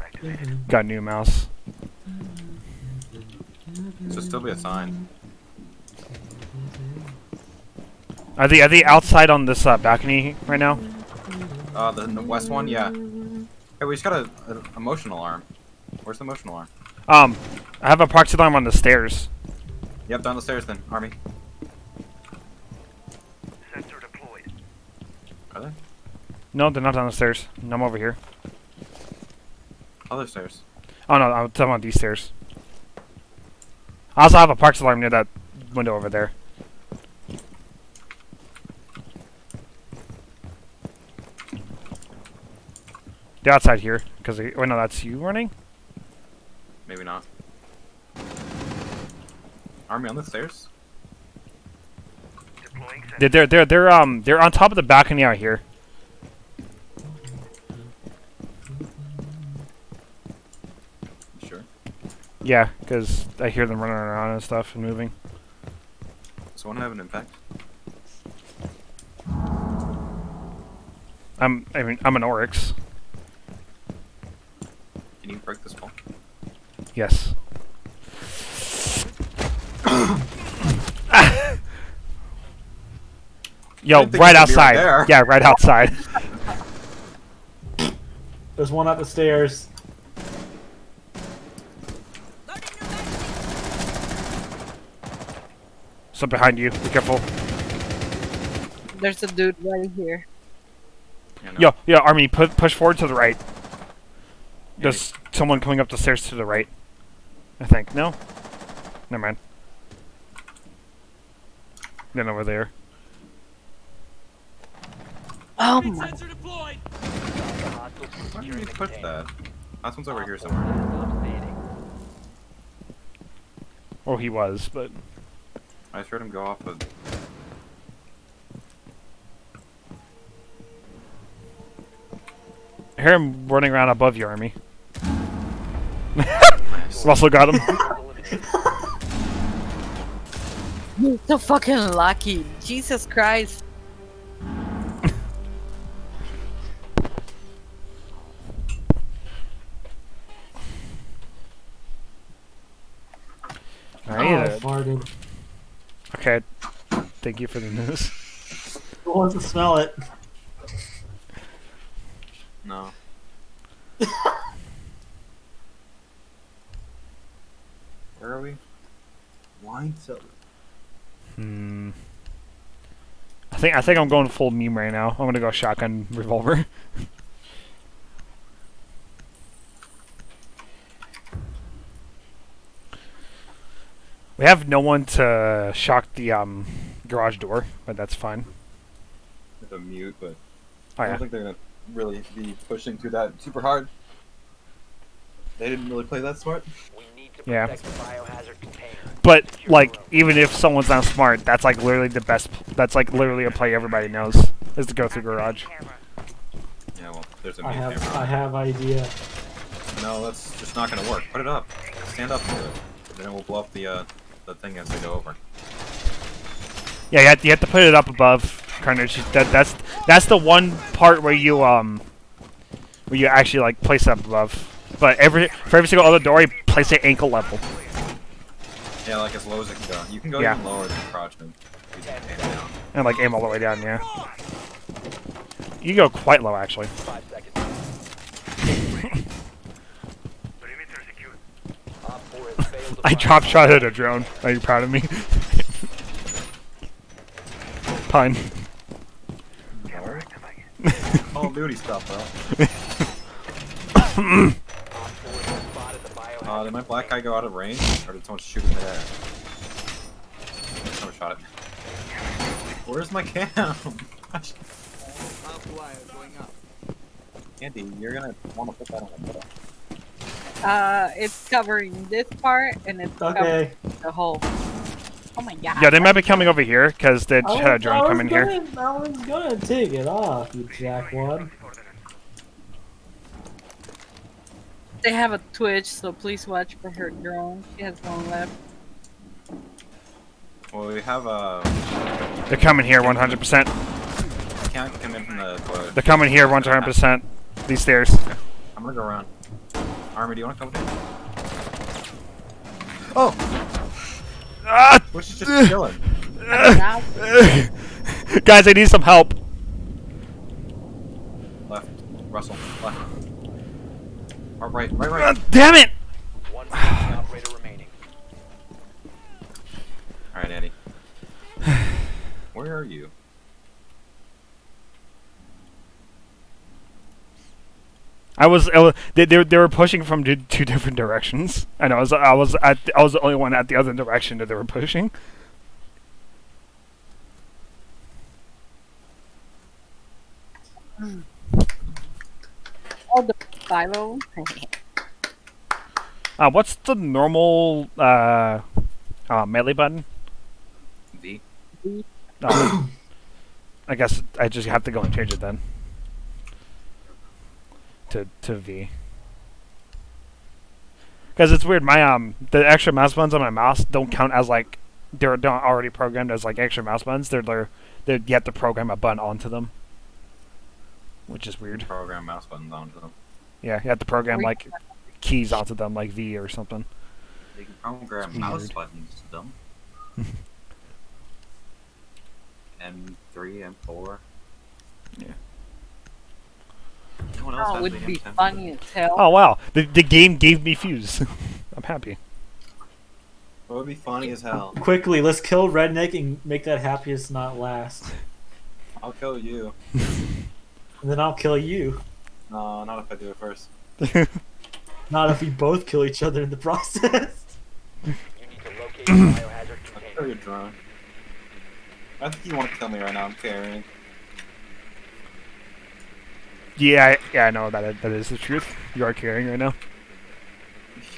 got a new mouse. Should still be a sign. Are they are they outside on this uh, balcony right now? Uh, the, the west one, yeah. Hey, we just got a, a, a motion alarm. Where's the motion alarm? Um, I have a proxy alarm on the stairs. Yep, down the stairs then, army. Are they? No, they're not down the stairs. I'm over here. Other stairs. Oh no, I'm talking about these stairs. I also have a proxy alarm near that window over there. They're outside here, because wait, no, that's you running? Maybe not. Army on the stairs? They're, they're, they're, they're, um, they're on top of the balcony out here. Yeah, because I hear them running around and stuff and moving. Someone have an impact? I'm, I mean, I'm an Oryx. Can you break this wall? Yes. Yo, right it would be right outside. yeah, right outside. There's one up the stairs. So behind you. Be careful. There's a dude right here. Yeah, no. Yo, yo, Army, pu push forward to the right. There's someone coming up the stairs to the right. I think. No? Never mind. Then over there. Oh my. Sensor deployed. The hostiles from Why did securing you the push that? Last one's over here somewhere. last stop standing. Or he was, but I just heard him go off of... I hear him running around above your Army. Russell got him. Eliminated. You're so fucking lucky. Jesus Christ. Oh, I Alright. farted. Okay. Thank you for the news. Who wants to smell it? No. Where are we? Wine cellar. Hmm. I think I think I'm going full meme right now. I'm gonna go shotgun revolver. we have no one to shock the um garage door, but that's fine. With a mute, but Oh I don't think they're gonna really be pushing through that super hard. They didn't really play that smart. We need to Yeah. biohazard. But like, even if someone's not smart, that's like literally the best. That's like literally a play everybody knows is to go through garage. Yeah, well, there's a I mute have there. I have idea. No, that's just not gonna work. Put it up. Stand up to it. Then it will blow up the uh, the thing as they go over. Yeah, you have, you have to put it up above Carnage. That that's that's the one part where you um where you actually like place it up above. But every for every single other door, you place it ankle level. Yeah, like as low as it can go. You can go Yeah. even lower than crouching. You can aim down. And like aim all the way down, yeah. You go quite low actually. Five seconds. Op 4 has failed to I find drop the shot at a drone. Are you proud of me? Pine. Call of Duty stuff, bro. Op 4 has spotted the biohazard Uh, did my black guy go out of range, or did someone shoot him in the air? Someone shot at me. Where's my cam? Andy, you're gonna want to put that on the photo. Uh, it's covering this part and it's Okay. covering the whole. Oh my god. Yeah, they might be coming over here because they I had a drone was come in here. gonna- I was gonna take it off, you jackwad. They have a Twitch, so please watch for her drone. She has one left. Well, we have a. They're coming here 100%. I can't come in from the toilet. They're coming here 100%. These stairs. I'm gonna go around. Army, do you want to come with me? Oh! Ah! Which is just chilling. Now, Guys, I need some help. Left. Russell. Left. Or right, right, right. damn it! One operator remaining. Alright, Andy. Where are you? I was, I was they, they, they were pushing from two, two different directions. I know. I was I was at, I was the only one at the other direction that they were pushing. all the silo. Uh, what's the normal uh, uh, melee button? V. Oh. I guess I just have to go and change it then. To to V. Because it's weird. My um the extra mouse buttons on my mouse don't count as like they're not already programmed as like extra mouse buttons. They're they're, they're you have to program a button onto them, which is weird. Program mouse buttons onto them. Yeah, you have to program like keys onto them, like V or something. They can program mouse buttons to them. M3, M4. Yeah. No else Oh, it would be M10. funny as hell. Oh wow, the the game gave me fuse. I'm happy. It would be funny as hell. Quickly, let's kill Redneck and make that happiest not last. I'll kill you. And then I'll kill you. No, not if I do it first. Not if we both kill each other in the process. You need to locate the biohazard Kill container. your drone. I think you want to kill me right now. I'm carrying. Yeah, I, yeah, I know that i- that is the truth. You are carrying right now.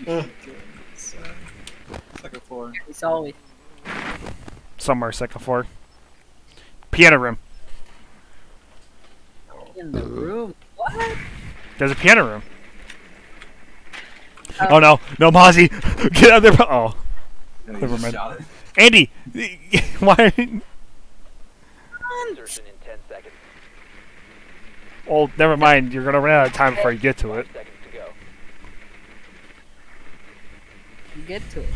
Uh. It's, uh, Second floor. It's always. Somewhere second floor. Piano room. in the room. What? There's a piano room. Oh. Oh no, no, Mozzie, get out of there! Oh, And Never mind. Andy, why? Insertion in 10 seconds. Well, never mind. You're gonna run out of time before you get to it. Five seconds to go. You get to it.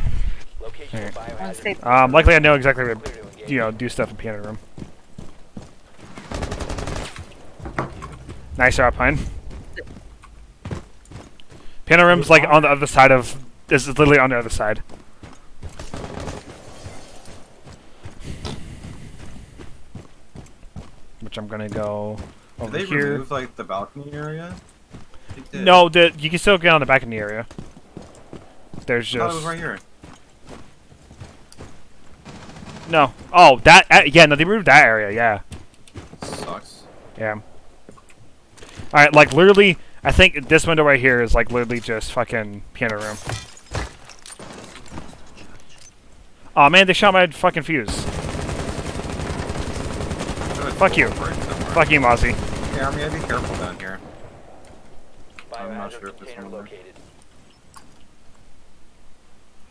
Location of Alright. Wanna biohazard. say- Um, luckily I know exactly where, to you know, do stuff in piano room. Nice job, Pine. Piano room's like on the other side of. This is literally on the other side. Which I'm gonna go Did over they here. remove like the balcony area? No, the, you can still get on the back of the area. There's I just was right here. no. Oh, that uh, yeah. No, they removed that area. Yeah, Sucks. yeah. All right, like literally, I think this window right here is like literally just fucking piano room. Oh man, they shot my fucking fuse. Fuck you. Fuck you, Mozzie. Yeah, I mean, be careful down here. I'm not sure if it's container one more. located.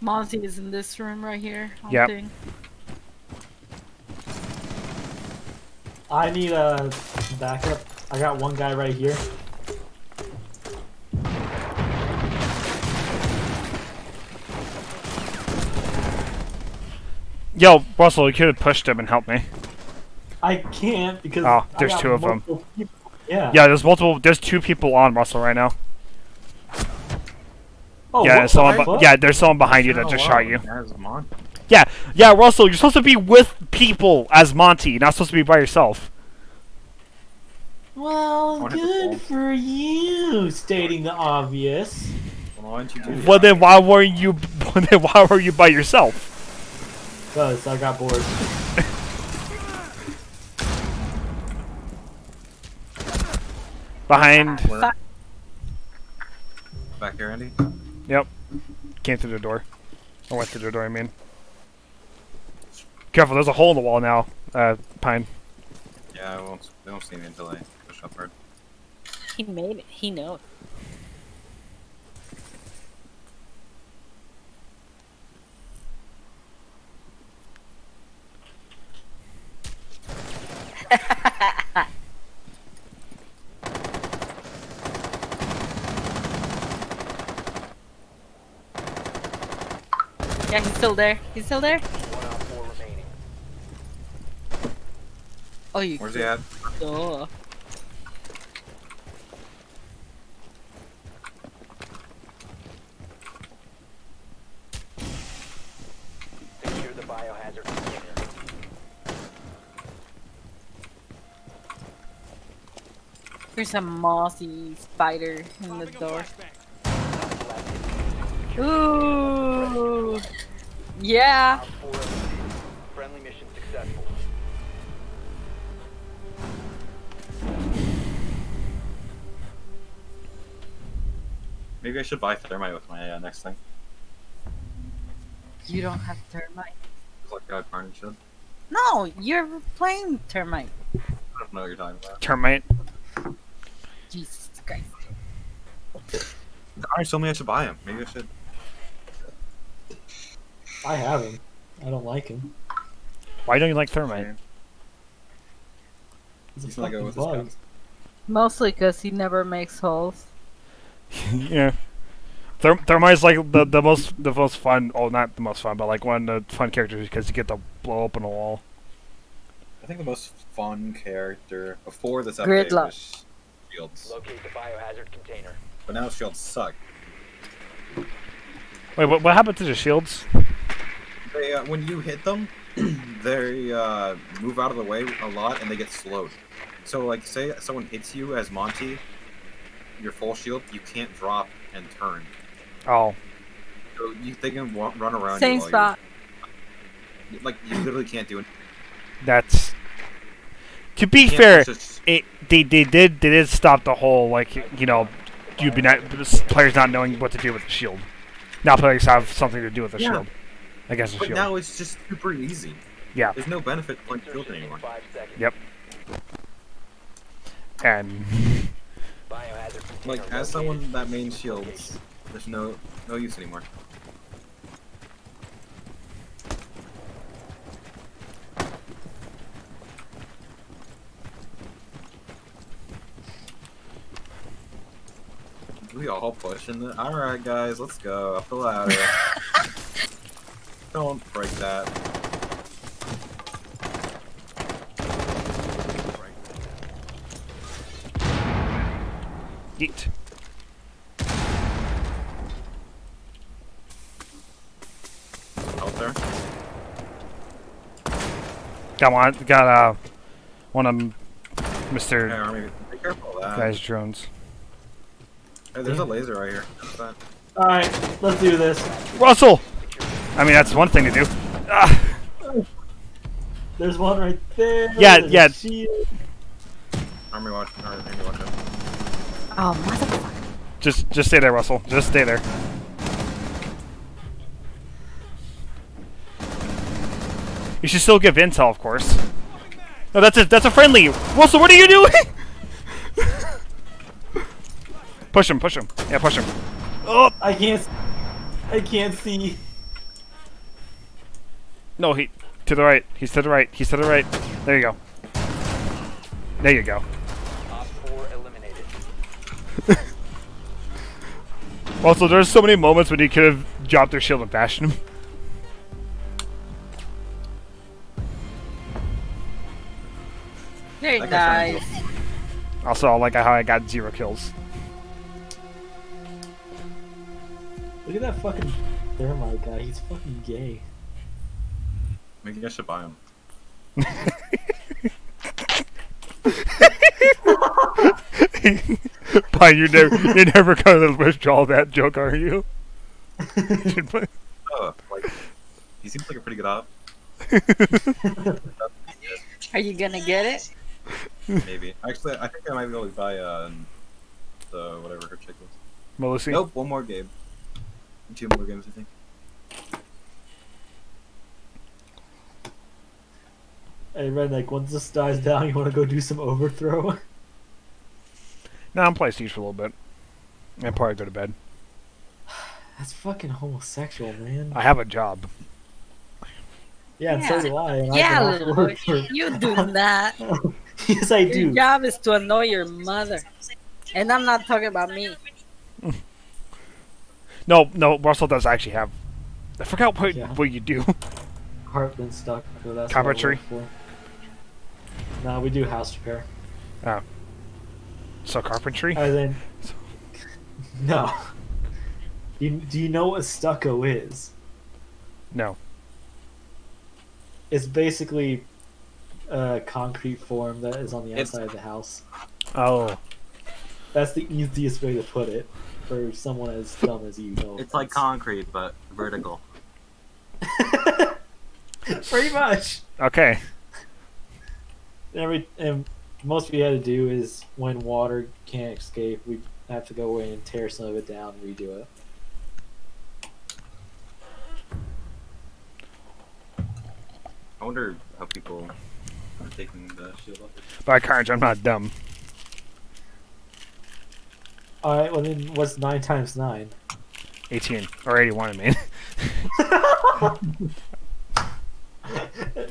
Monty is in this room right here. I Yep. think. I need a backup. I got one guy right here. Yo, Russell, you could have pushed him and helped me. I can't because Oh, I got two of them. people. Yeah. Yeah, there's multiple. There's two people on Russell right now. Oh, yeah, there's someone. the be- fuck? yeah, there's someone behind you that just shot you. Yeah, yeah, Russell, you're supposed to be with people as Monty. You're not supposed to be by yourself. Well, Wonderful. good for you, stating the obvious. Well, why don't you do Well, then why weren't you? Then why were you by yourself? Cause I got bored. Behind. Where? Back here, Andy. Yep. Came through the door. I went through the door, I mean. Careful, there's a hole in the wall now, uh, Pine. Yeah, I won't, they won't see me until I push up upward. He made it. He knows. yeah, he's still there. He's still there. One on four remaining. Oh, you. Where's he at? Duh. Secure the biohazard container. There's a mossy spider in the door. Ooh. Yeah. Op four eliminated. Friendly mission successful. Maybe I should buy thermite with my uh, next thing. You don't have termite. It's like God Carnage should. No, you're playing termite. I don't know what you're talking about. Termite. Jesus Christ. Alright, told me I should buy him. Maybe I should. I have him. I don't like him. Why don't you like thermite? He's a He's not fucking with bug. Mostly because he never makes holes. yeah. Therm- Thermite's like the, the most the most fun. Oh, not the most fun, but like one of the fun characters because you get to blow open a wall. I think the most fun character before this update Gridlock. was Shields. Locate the biohazard container. But now Shields suck. Wait, what, what happened to the shields? They, uh, when you hit them, they uh, move out of the way a lot and they get slowed. So, like, say someone hits you as Monty, your full shield, you can't drop and turn. Oh, So you, they can wa- run around Same you. spot. You're, like, you literally can't do it. that's. To be fair, push this- it they, they did they did stop the whole like you know you'd be not players not knowing what to do with the shield. Now players have something to do with the Yeah. shield. I guess the But shield. now it's just super easy. Yeah. There's no benefit to playing shield Insertion anymore. five seconds. Yep. And Like, as someone that main shields, there's no no use anymore. We all pushing it. Alright guys, let's go. Up the ladder. Don't break that. yeet. Out there. Got one. Got uh one of Hey, Mr. Army, be careful. Guy's drones. Hey, there's a laser right here. What's that? Alright, let's do this. Russell. I mean that's one thing to do. Ah, There's one right there. Yeah, there's yeah. shield. Army watch. Army watch out. Oh, motherfucker. just just stay there, Russell. Just stay there. You should still give intel, of course. No, that's a that's a friendly. Russell, what are you doing? push him, push him. Yeah, push him. Oh I can't. I can't see. No, he to the right. He's to the right. He's to the right. There you go. There you go. Eliminated. Also, there's so many moments when he could have dropped their shield and bashed him. Very That guy's nice. Also, I like how I got zero kills. Look at that fucking thermite guy. He's fucking gay. Maybe I should buy him. Pine, you never, you're never gonna withdraw that joke, are you? You should Oh, like, he seems like a pretty good op. Are you gonna get it? Maybe. Actually, I think I might be able to buy uh, the whatever her chick was. Melusi? Nope, one more game. Two more games, I think. Hey, Redneck, once this dies down, you want to go do some overthrow? No, I'm playing Siege for a little bit. And probably go to bed. That's fucking homosexual, man. I have a job. yeah, and so do I. And Yeah, can little for- You do not. yes, I Your do. job is to annoy your mother. And I'm not talking about me. No, no, Russell does actually have. I forgot what Yeah. what you do. Heart been stuck. So that's what I Carpentry? work for. No, we do house repair. Oh. So carpentry. And then, no. You, do you know what stucco is? No. It's basically a concrete form that is on the It's- outside of the house. Oh. That's the easiest way to put it for someone as dumb as you. Know. It's like concrete, but vertical. pretty much. Okay. Every and most we had to do is when water can't escape, we have to go in and tear some of it down, and redo it. I wonder how people are taking the shield off. By carnage, I'm not dumb. All right, well then, what's nine times nine? 18 or 81, I mean.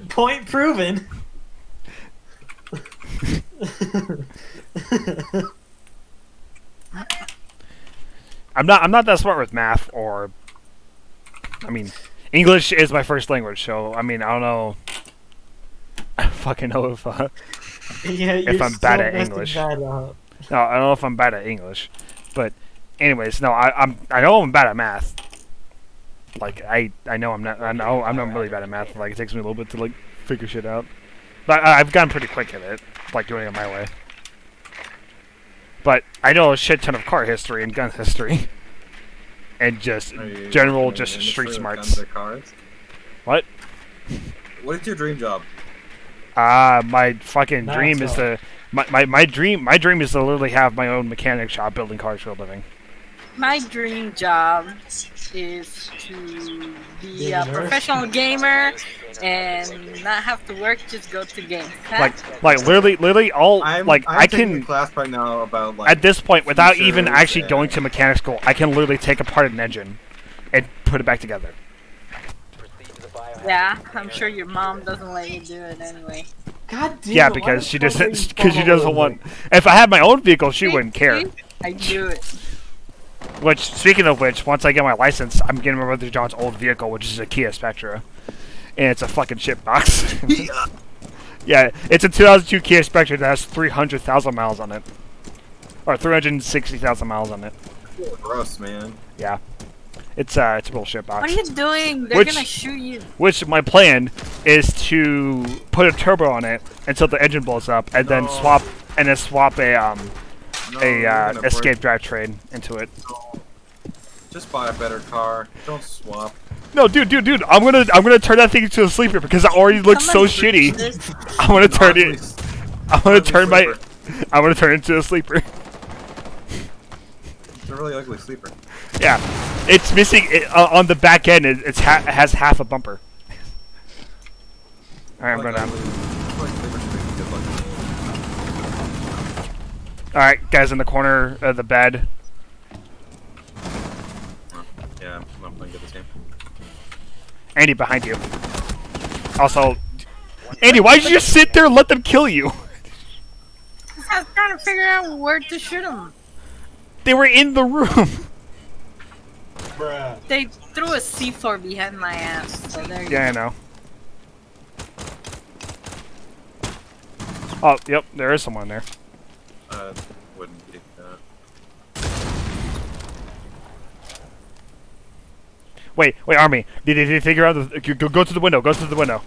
Point proven. I'm not. I'm not that smart with math or. I mean, English is my first language, so I mean, I don't know. I fucking know if. Uh, yeah, If I'm bad at English. up. no, I don't know if I'm bad at English, but, anyways, no, I, I'm. I know I'm bad at math. Like I, I know I'm not. I know I'm not really bad at math. Like it takes me a little bit to like figure shit out, but I, I've gotten pretty quick at it, like doing it my way. But I know a shit ton of car history and gun history, and just you general, in just street smarts. cars? What? What is your dream job? Ah, my fucking Nah, dream is not. to my, my, my dream my dream is to literally have my own mechanic shop building cars for a living. My dream job is to be Being a a professional gamer and not have to work, just go to games. Like like literally literally all I'm like I'm I taking a can class right now about like at this point without even features actually going to mechanic school, I can literally take apart an engine and put it back together. Proceed to the biohazard yeah, I'm sure your mom doesn't let you do it anyway. God damn. Yeah, it, why because she doesn't because she doesn't want if I had my own vehicle, she See? wouldn't care. See? I do it. Which speaking of which, once I get my license, I'm getting my brother John's old vehicle, which is a Kia Spectra. And it's a fucking shit box. Yeah, it's a 2002 Kia Spectra that has 300,000 miles on it. Or 360,000 miles on it. gross, man. Yeah. It's uh, it's a real shit What are you doing? They're Which- gonna shoot you. Which my plan is to put a turbo on it until the engine blows up, and then swap and then swap a um No, a uh, escape break- drivetrain into it. Just buy a better car. Don't swap. No, dude, dude, dude, I'm gonna I'm gonna turn that thing into a sleeper because it already looks so shitty. I'm gonna turn it. I'm gonna ugly turn my. I'm gonna turn it into a sleeper. It's a really ugly sleeper. Yeah, it's missing it, uh, on the back end. It, it's ha- it has half a bumper. All right, I'm Like going down. ugly- like sleeper should be good looking. All right, guys in the corner of the bed. Yeah, I'm not playing good this game. Andy behind you. Also, Andy, why did you just sit there and let them kill you? I was trying to figure out where to shoot them. They were in the room. Bruh. They threw a C4 behind my ass. So there you Yeah, I know. Oh, yep, there is someone there. Uh, wouldn't pick that. Wait, wait, Army. Did they, figure out the? Go, go to the window. Go to the window.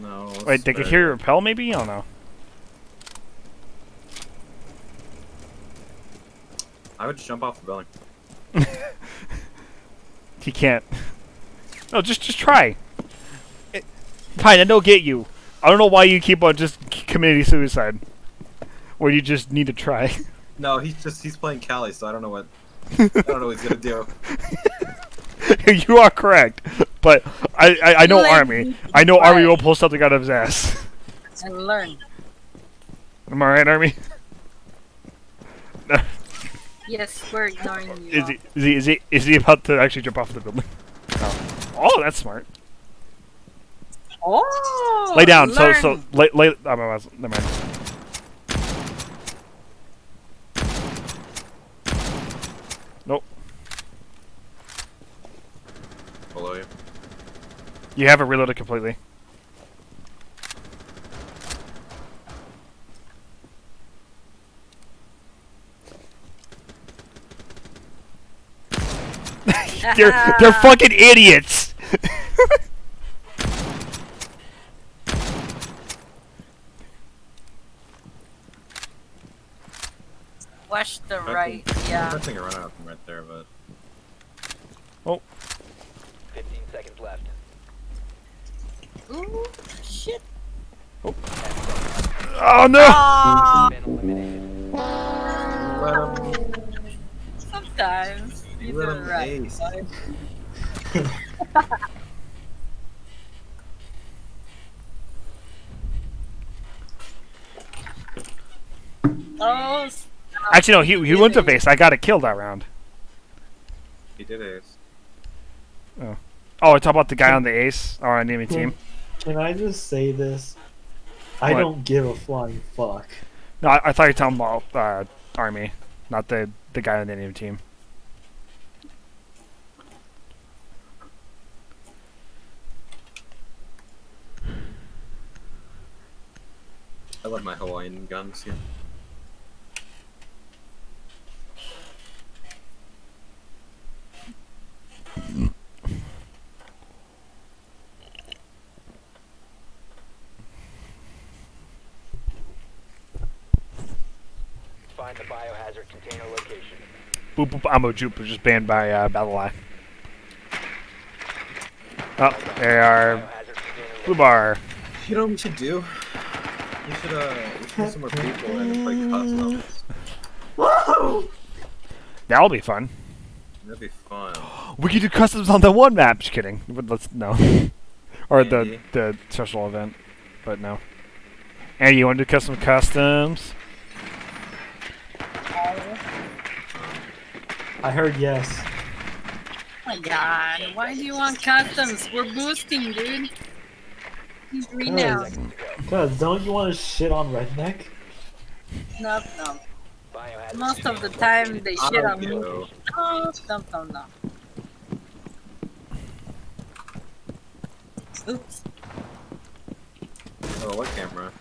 No. Wait, they could hear your repel, maybe? I don't know. I would just jump off the building. He can't. No, just just try. It, fine, I don't get you. I don't know why you keep on just c- committing suicide. Where you just need to try. No, he's just he's playing Kali, so I don't know what I don't know what he's gonna do. you are correct, but I I, I know Let Army. I know Army will pull something out of his ass. And learn. Am I right, Army? Yes, we're ignoring you. Is he, is he is he is he about to actually jump off the building? Oh, oh that's smart. Oh, lay down. So learn. so lay lay. Oh, never mind. Nope. Below you. You have it reloaded completely. they're they're fucking idiots. Watch the right. Yeah. I think I run out from right there, but 15 seconds left. Ooh, shit. Oh no! Ah, Been eliminated. let him. sometimes you Let do him right. Oh, stop Actually, no. He he went to giving. face. I got it killed that round. He did ace. Oh, I talk about the guy on the ace or on the enemy team. Can I just say this? I don't give a flying fuck. No, I, I thought you were talking about uh, army, not the the guy on the enemy team. I love my Hawaiian guns. Yeah. Find the biohazard container location. Boop boop ammo jupe was just banned by uh, BattlEye. Oh, they are blue bar. You know what we should do? We should uh, we should get some more people and then play customs. That'll be fun. That'd be fun. We could do customs on the one map. Just kidding. But let's no. or the the special event, but no. Hey, you want to do custom customs? I heard yes. Oh my god, why do you want customs? We're boosting, dude. He's renowned. Cause don't you want to shit on redneck? No, no. Most of the time they shit on me. No, no, no, no. Oops. Oh, what camera?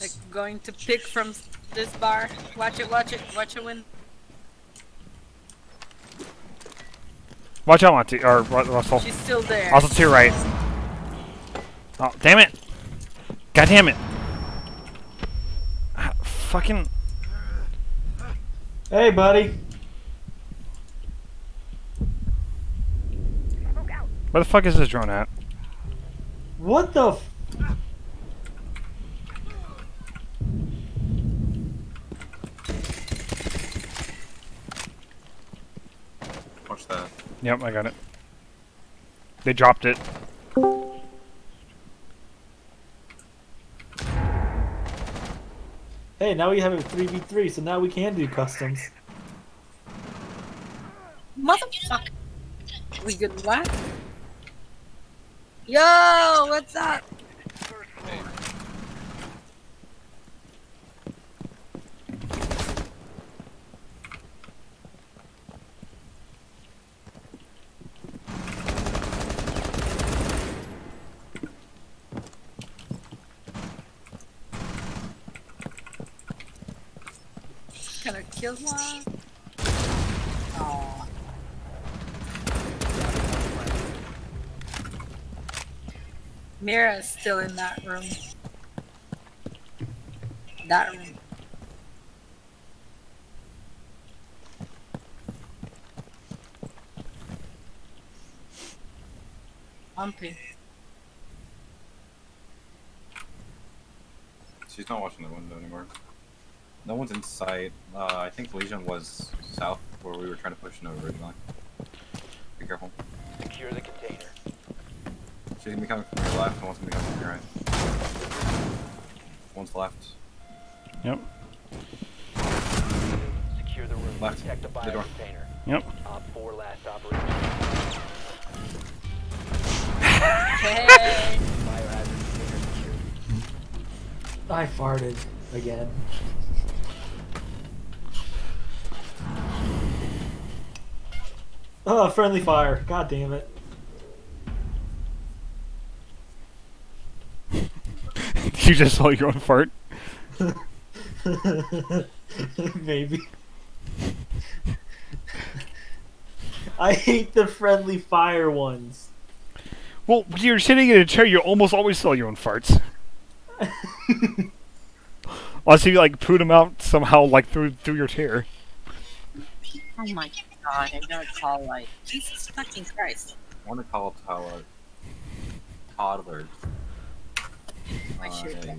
Like going to pick from this bar. Watch it, watch it, watch it win. Watch out, Monty or Russell. She's still there. Also to your right. Oh, damn it! God damn it! Ah, fucking. Hey, buddy. Where the fuck is this drone at? What the? F- Watch that. Yep, I got it. They dropped it. hey, now we have a three v three, so now we can do customs. Motherfucker. We good what? Yo, what's up? killed one. Mira is still in that room. That room. Humpy. She's not watching the window anymore. No one's in sight. Uh, I think Legion was south where we were trying to push in originally. Be careful. Secure the container. She's gonna be coming from your left, and one's gonna be coming from your right. One's left. Yep. Secure the room. Left. Protect the The door. container. Yep. Op 4 last operation. Hey! Biohazard container secured. I farted again. Oh, friendly fire. God damn it. you just saw your own fart. Maybe. I hate the friendly fire ones. Well, you're sitting in a chair. You almost always saw your own farts. Unless you like pooed them out somehow, like through through your chair. Oh my god, I gotta call like Jesus fucking Christ. I want to call tower toddlers. I Uh, should yeah,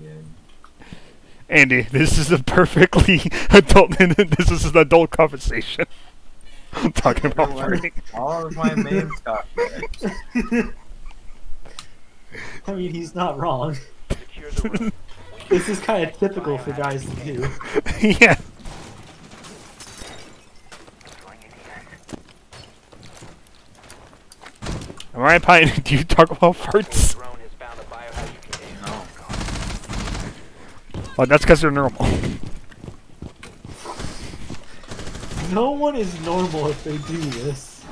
Andy, this is a perfectly adult. this is an adult conversation. I'm talking about farting. All of my mains got fixed. I mean, he's not wrong. Secure the room. This is kind of typical for guys to do. yeah. Am I right, Pine? Do you talk about farts? Drone has found a biohazard container. No. Well, that's because they're normal. No one is normal if they do this.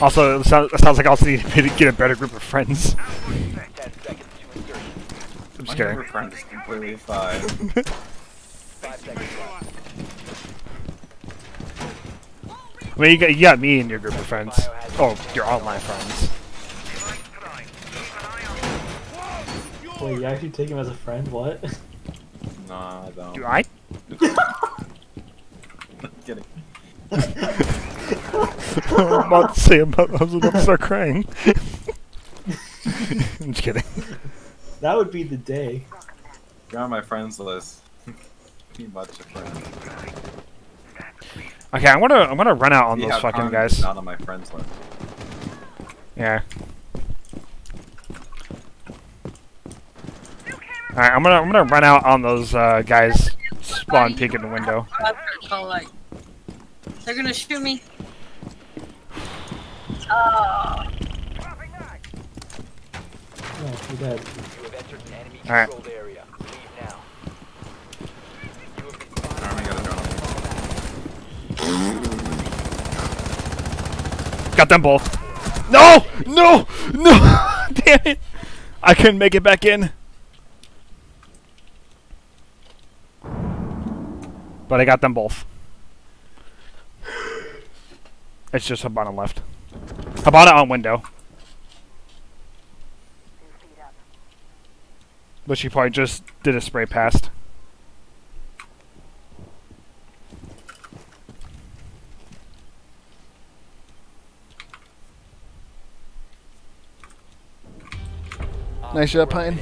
Also, it sounds, it sounds like I also need to get a better group of friends. 10 seconds to. I'm My just number kidding. friend is completely fine. 5 seconds left. I mean, you got, you got me and your group of friends. Oh, your online friends. Wait, you actually take him as a friend? What? nah, I don't. Do I? kidding. I'm about to say I'm about, I was about to start crying. I'm just kidding. That would be the day. You're on my friends list. Be much a friend. Okay, I'm gonna I'm gonna run out on See those fucking Carmen's guys. Not on my friends list. Yeah. Alright, I'm gonna I'm gonna run out on those uh, guys spawn peek in the window. I'm gonna call like they're gonna shoot me. Oh, No, you're dead. You have entered an enemy All right. controlled area. Leave now. You have been spotted. Carmen got a drone. Got them both. No! No! No! Damn it! I couldn't make it back in. But I got them both. It's just Habana left. Habana on window. But she probably just did a spray past. Nice job, Pine.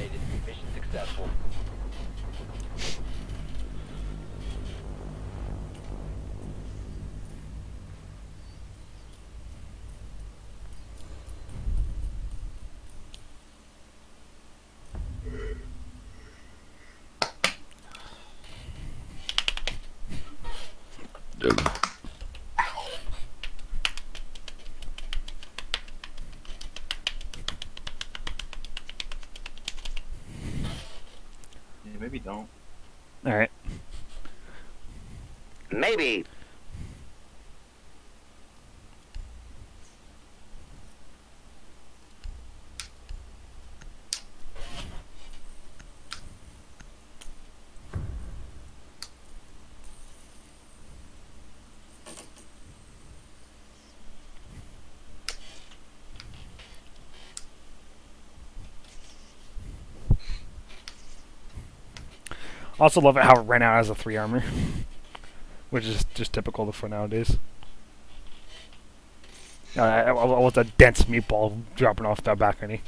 Maybe don't. Alright. Maybe. Also love it how it ran out as a three armor. which is just typical for nowadays. Uh, I, I, I was a dense meatball dropping off that balcony.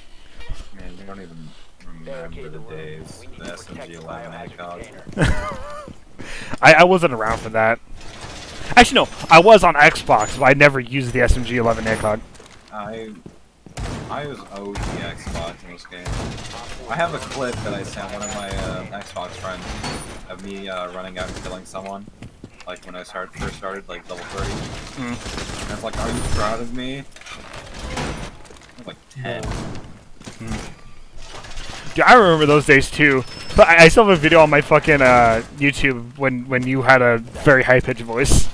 Man, you don't even remember the days. The SMG 11 ACOG. I, I wasn't around for that. Actually, no, I was on Xbox, but I never used the SMG 11 ACOG. I I was OG Xbox in this game. I have a clip that I sent one of my uh, Xbox friends of me uh, running out and killing someone. Like when I started, first started, like level 30. Mm. And it's like, are you proud of me? I was like 10. Dude, I remember those days too. But I, I still have a video on my fucking uh, YouTube when when you had a very high pitched voice.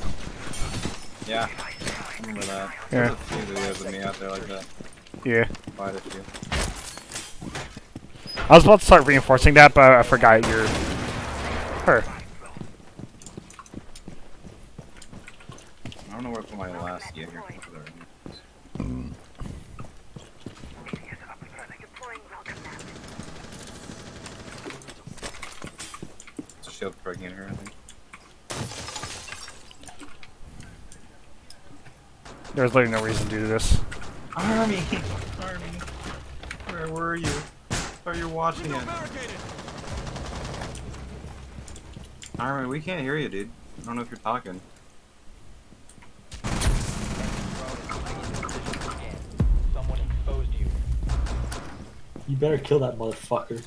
Yeah. I remember that. Yeah. There's a few videos of me out there like that. Yeah. Quite a few. I was about to start reinforcing that, but I forgot you're her. I don't know where to put my last gear here. It's a shield breaking in here, I think. There's literally no reason to do this. Army! Army! Where were you? Oh, Are you watching it? Army, we can't hear you, dude. I don't know if you're talking. You. You better kill that motherfucker.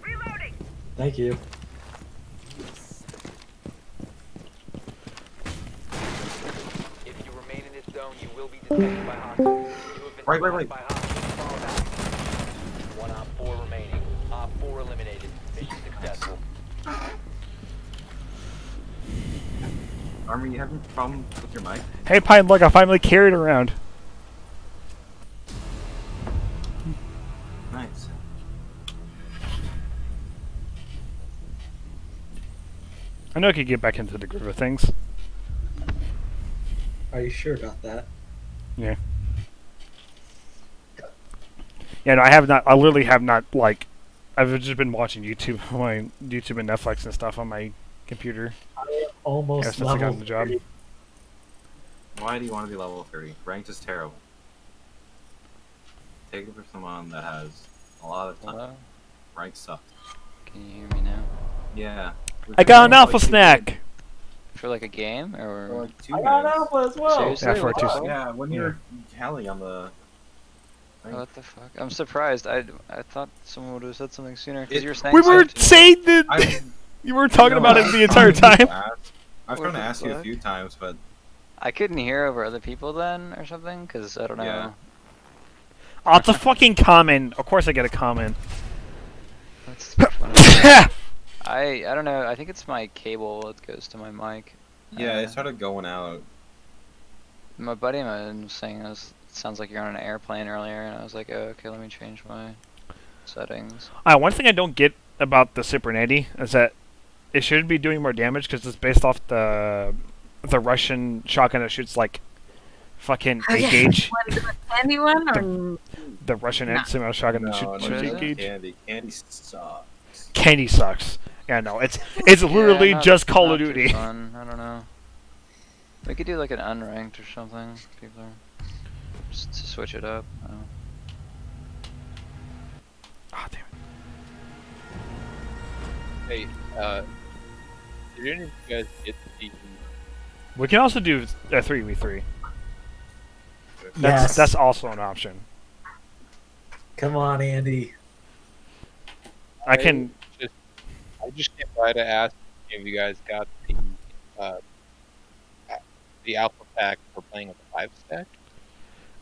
Reloading. Thank you. If you remain in this zone, you will be detected by hostiles. You have been Right, right, right. by hostiles. Fall back. One op four remaining. Op four eliminated. Mission successful. Armin, you having problems with your mic? Hey Pine, look, I finally carried around. Nice. I know I could get back into the groove of things. Are you sure about that? Yeah. Yeah, no, I have not. I literally have not like. I've just been watching YouTube, my YouTube and Netflix and stuff on my computer. Almost Ever since I got level the job. 30. Why do you want to be level 30? Ranked is terrible. Take it for someone that has a lot of time. Hello? Ranked sucks. Can you hear me now? Yeah. I got an alpha Like, snack. For like a game For or? like two I got an minutes. alpha as well. Seriously? Yeah, for a What two- Yeah, when you're Kali on the. What the fuck? I'm surprised. I, I thought someone would have said something sooner because It- you were saying We were something. saying that I, you were talking No, about I it the entire trying time. I was What trying to ask you a few times, but I couldn't hear over other people then or something because I don't know. Yeah. Oh, it's a fucking comment. Of course, I get a comment. That's funny. I I don't know. I think it's my cable that goes to my mic. yeah, Uh, it started going out. My buddy of mine was saying this sounds like you're on an airplane earlier, and I was like, oh, okay, let me change my settings. Uh, one thing I don't get about the Super Nady is that it should be doing more damage because it's based off the the Russian shotgun that shoots like fucking Oh, eight yeah. gauge. Anyone or The Russian No. semi shotgun that No, shoots no, What is eight gauge. Candy. Candy sucks. Candy sucks. Yeah, no, it's it's Yeah, literally not- just Call of not too Duty. Fun. I don't know. We could do like an unranked or something. People are just to switch it up. Oh. Ah, damn it. Hey, uh, did any of you guys get the? We can also do a three v three. That's Yes. that's also an option. Come on, Andy. I can. Just, I just came by to ask if you guys got the uh, the alpha pack for playing with the five stack.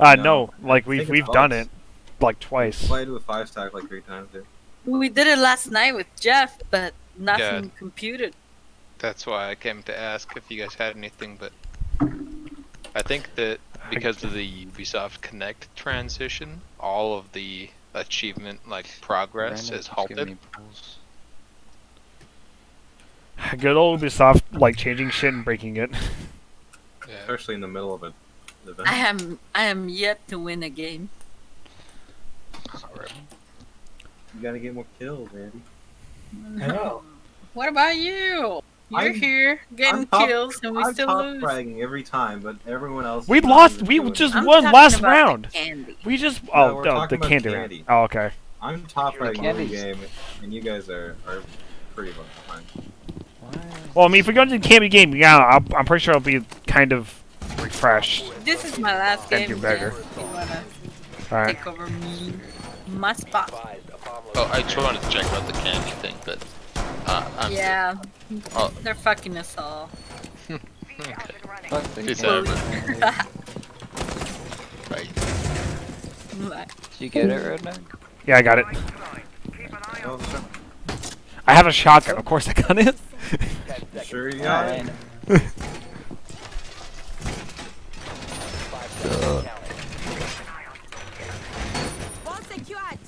Uh, No, no, like think we've we've done it like twice. Played with five stack like three times, dude. we did it last night with Jeff, but nothing computed. That's why I came to ask if you guys had anything, but I think that because of the Ubisoft Connect transition, all of the achievement like progress Brandon is keeps giving halted. Me pulls. Good old Ubisoft like changing shit and breaking it. Yeah. Especially in the middle of an event. I am I am yet to win a game. Alright. You gotta get more kills, Andy. I know. What about you? You're I'm- here getting top- kills and we I'm still top lose. fragging every time, but everyone else. We lost. We just it. I'm won last about the round. Candy. We just. No, Oh, we're no, talking the about candy candy. Oh, okay. I'm top fragging every Candies. game, and you guys are are pretty far behind. Well, I mean, if we go into the candy game, yeah, I'll, I'm pretty sure I'll be kind of refreshed. This is my last Thank game. Thank you, Beggar. Jess, if you wanna All right. take over me? My spot. Advised, a bomb Oh, I just wanted to check about the candy thing, but uh, I'm Yeah. Oh. They're fucking us all. okay. Fuck the It's over. Right. Did you get it, Redneck? Yeah, I got it. I have a shotgun. Of course, I got it. Sure you got it. Alright. five seconds counting. Wall secured.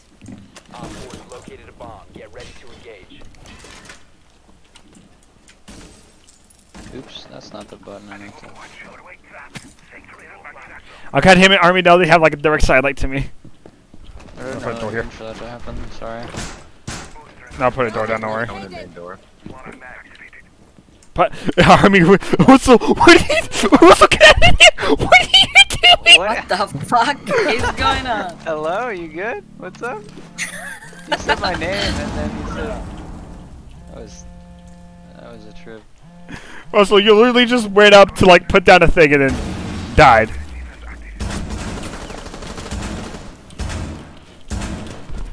Op 4 has located a bomb. Get ready to engage. Oops, that's not the button I need to. I got him and Army now. They have like a direct sidelight to me. I don't I'll put a know here. that to happen. Sorry. No, I'll put a door down. Don't worry. Coming in main door. But Army, what's the what? Are you, what's looking at? What are you doing? what the fuck is going on? Hello, are you good? What's up? you said my name and then you said that was that was a trip. Russell, you literally just went up to like put down a thing and then died.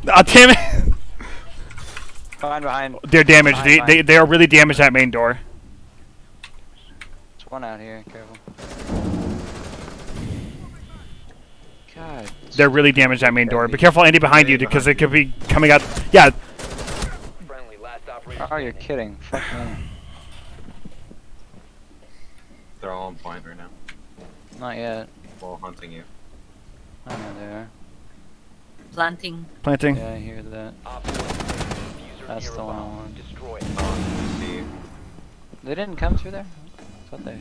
Ah, damn it! Behind, behind. They're damaged. Behind, They, behind. they, they are really damaged that main door. There's one out here. Careful. God. They're really damaged that main door. Be careful, Andy, behind you because it could be coming out. Yeah, Friendly, last operator Oh, you're kidding. Fuck me. They're all on point right now. Not yet. While hunting you. I know they are. Planting. planting. Yeah, I hear that. Op 4 diffuser That's the one I want. Destroy it. Oh. They didn't come through there? I thought they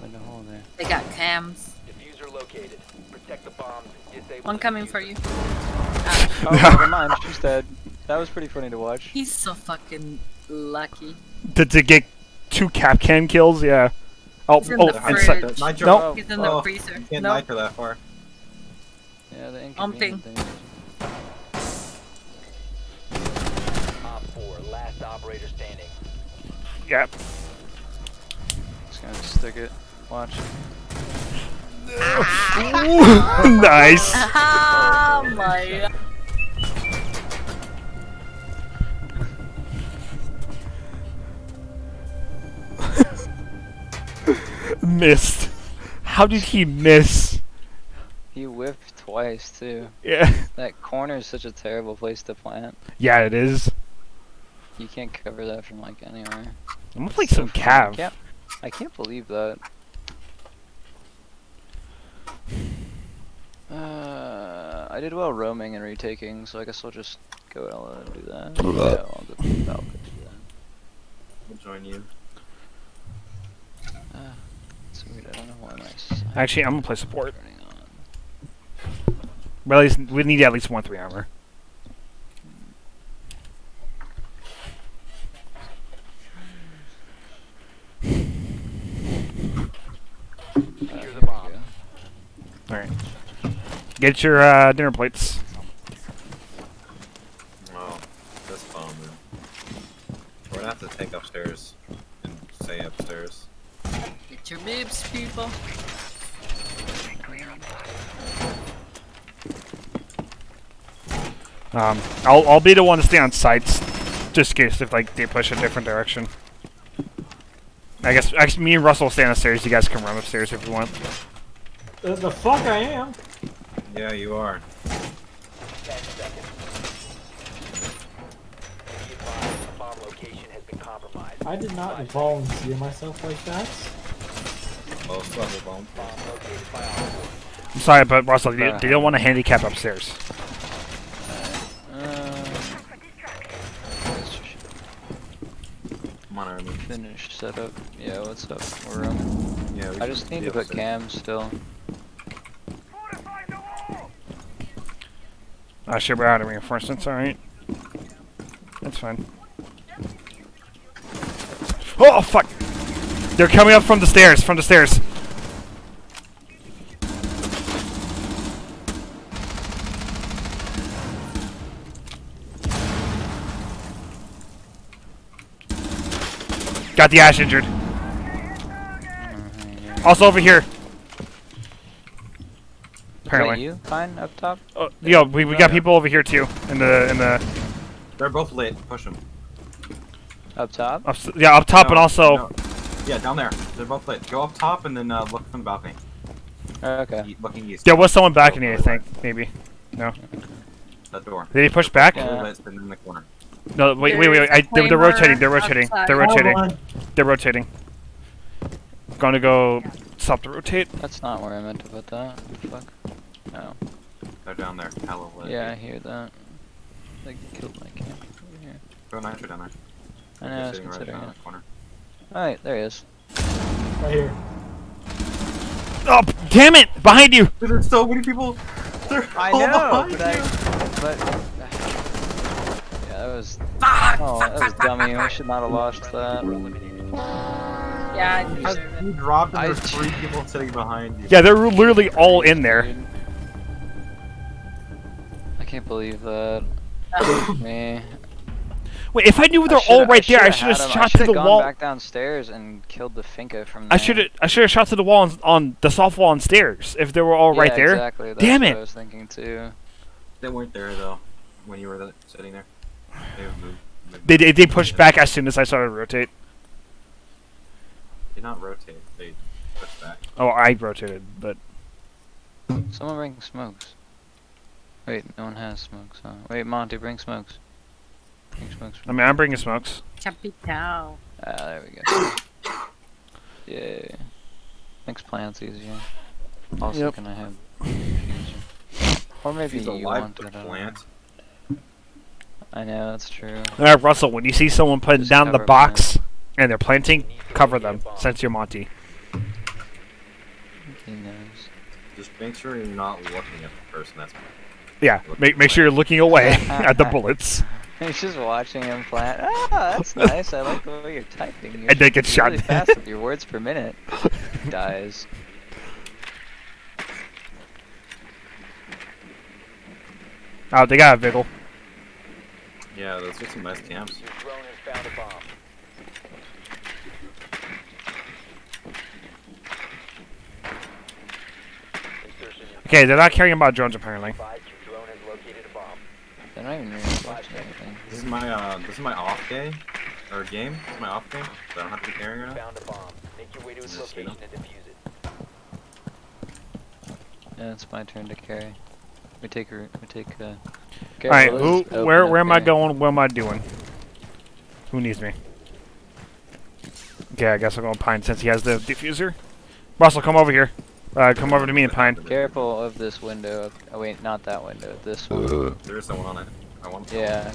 went a hole there. They got cams. Diffuser located. Protect the bombs. Disable One coming for you. Oh, never mind. She's dead. That was pretty funny to watch. He's so fucking lucky. To, to get two Kapkan kills, yeah. Oh, He's in oh, the and fridge. se- Nitro. Nope. Oh, He's in the oh, freezer. You can't No. nitro that far. Yeah, the Umping. inconvenient thing. Yeah. Just gonna stick it. Watch. nice. Oh my god. Missed. How did he miss? He whipped twice too. Yeah. That corner is such a terrible place to plant. Yeah, it is. You can't cover that from like anywhere. I'm gonna play So some funny. I can't, I can't believe that. Uh, I did well roaming and retaking, so I guess I'll just go out and do that. yeah, I'll go, I'll go do We'll join you. Uh, it's weird, I don't know why my Actually, I'm gonna play support. is. But at least we need at least one three armor. Secure the bomb. All right. Get your uh, dinner plates. Well, this bomb. We're gonna have to take upstairs and stay upstairs. Get your bibs, people. Um, I'll I'll be the one to stay on sites, just in case if like they push a different direction. I guess actually me and Russell will stay on the stairs. You guys can run upstairs if you want. The, the fuck I am. Yeah, you are. 10 seconds. Be advised, the bomb location has been compromised. I did not volunteer myself like that. Both bomb. Bomb located by Op 4. I'm sorry, but Russell, they, uh, they don't want to handicap upstairs. Uh, Come on, Army. Finish setup. Yeah, what's up? We're roaming. Yeah, we I just need to put upstairs. cam still. I should be out of reinforcements. All right, that's fine. Oh fuck! They're coming up from the stairs. From the stairs. Got the ash injured. Also over here. Apparently. you fine up top? Oh, yo, we, we got people over here too. In the in the They're both lit. Push them. Up top? up, yeah up top and also Yeah, down there. They're both lit. Go up top and then uh, look from the balcony. Okay. E- Looking east. there was someone back in here. I think maybe. No. That door. Did he push back? Blue lit, and in the corner. No. Wait wait wait. There's a I, they're, they're claymore rotating. They're rotating. outside. They're rotating. on. They're rotating. Gonna go stop the rotate. That's not where I meant to put that. Fuck. Oh. No. They're down there. Hella lit. Yeah, I hear that. They killed my camp over here. Go nitro down there. I know, I They're was sitting right considering down it. the corner. Alright, there he is. Right here. Oh damn it! Behind you. There's so many people. They're I all know, behind but I, you. but yeah, oh, that was oh, that was dummy. We should not have lost that. Yeah, I. You dropped and I- there's three people sitting behind you. Yeah, they're literally all in there. I can't believe that. Me. Wait, if I knew they're I all shoulda- there, I shoulda should have had 'em. I shot to the gone wall. back downstairs and killed the Finka from there. I should have I should have shot to the wall on, on the soft wall on stairs if they were all right Yeah, there. Exactly. That's Damn what it. I was thinking too. They weren't there though when you were th- sitting there. They. They, they they pushed back as soon as I started to rotate. Did not rotate. They pushed back. Oh, I rotated, but Someone bring smokes. Wait, no one has smokes. Huh? Wait, Monty, bring smokes. Bring smokes. I mean I'm bringing smokes. Capital. Ah, there we go. Yeah. Makes plants easier. Also, Yep. can I have? Or maybe She's you alive want to it. I don't know. plant. I know, that's true. All right, Russell. When you see someone putting Just down the cover box and they're planting, cover them. Since you're Monty. He knows. Just make sure you're not looking at the person that's. Yeah. Make make sure you're looking away at the bullets. He's just watching him plant. Ah, that's nice. I like the way you're typing. You're And they get shot really fast with your words per minute. Dies. Oh, they got a Vigil. Yeah, those are some nice camps. Your drone has found a bomb. Okay, they're not caring about drones apparently. drone has located a bomb. They're not even really watching anything. This is my uh, this is my off day, or game. This is my off game. So I don't have to be carrying right now. Found a bomb. Make your way to its location and defuse it. Yeah, it's my turn to carry. We take her. Let me take. Uh, All right, careful, who? Where where am I going? What am I doing? Who needs me? Okay, I guess I'll go with Pine since he has the diffuser. Russell, come over here. Uh, come over to me and Pine. Careful of this window. Oh wait, not that window. This one. There is someone on it. I want. Yeah.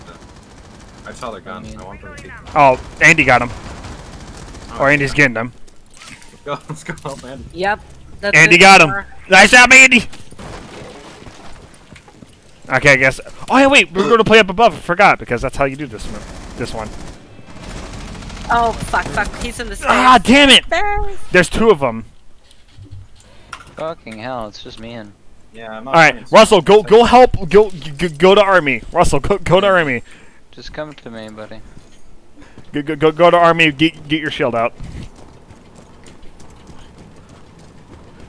I saw their guns. I I, want them to keep. Oh, Andy got him. Oh, Or Andy's getting them. Let's go. Let's go help Andy. Yep. That's Andy got him. Nice job, Andy. Okay, I guess. Oh yeah, wait. We're going to play up above. I forgot because that's how you do this. one- This one. Oh fuck, fuck. He's in the stairs. Ah, damn it! Stairs. There's two of them. Fucking hell! It's just me and. Yeah, I'm All not. right, playing Russell, go go help. Go go, go to army. Russell, go go to army. Just come to me, buddy. Go go go, go to army. Get get your shield out.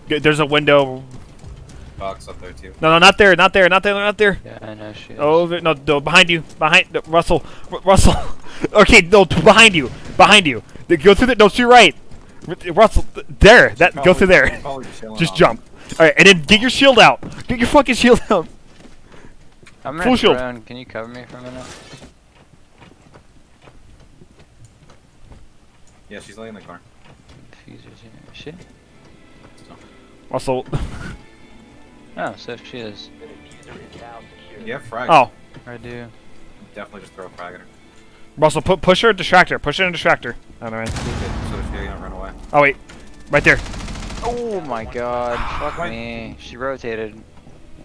Get- There's a window. Box up there too. No, no, not there, not there, not there, not there. Yeah, I know she is. Oh, no, no, behind you, behind no, Russell, R- Russell. okay, no, behind you, behind you. Th- Go through the, no, to your right. Russell, th- there, that, go through there. Just off. jump. All right, and then get your shield out. Get your fucking shield out. I'm full shield. drone. Can you cover me for a minute? Yeah, she's laying in the car. Diffuser's here. Is she? Russell. Oh, so she is. Yeah, diffuser is now secure. You have frags. Oh, I do. Definitely just throw a frag at her. Russell, put push her, distract her, push her and distract her. I don't know. Keep it so she don't run away. Oh wait, right there. Oh my god. Ah, fuck me. She rotated.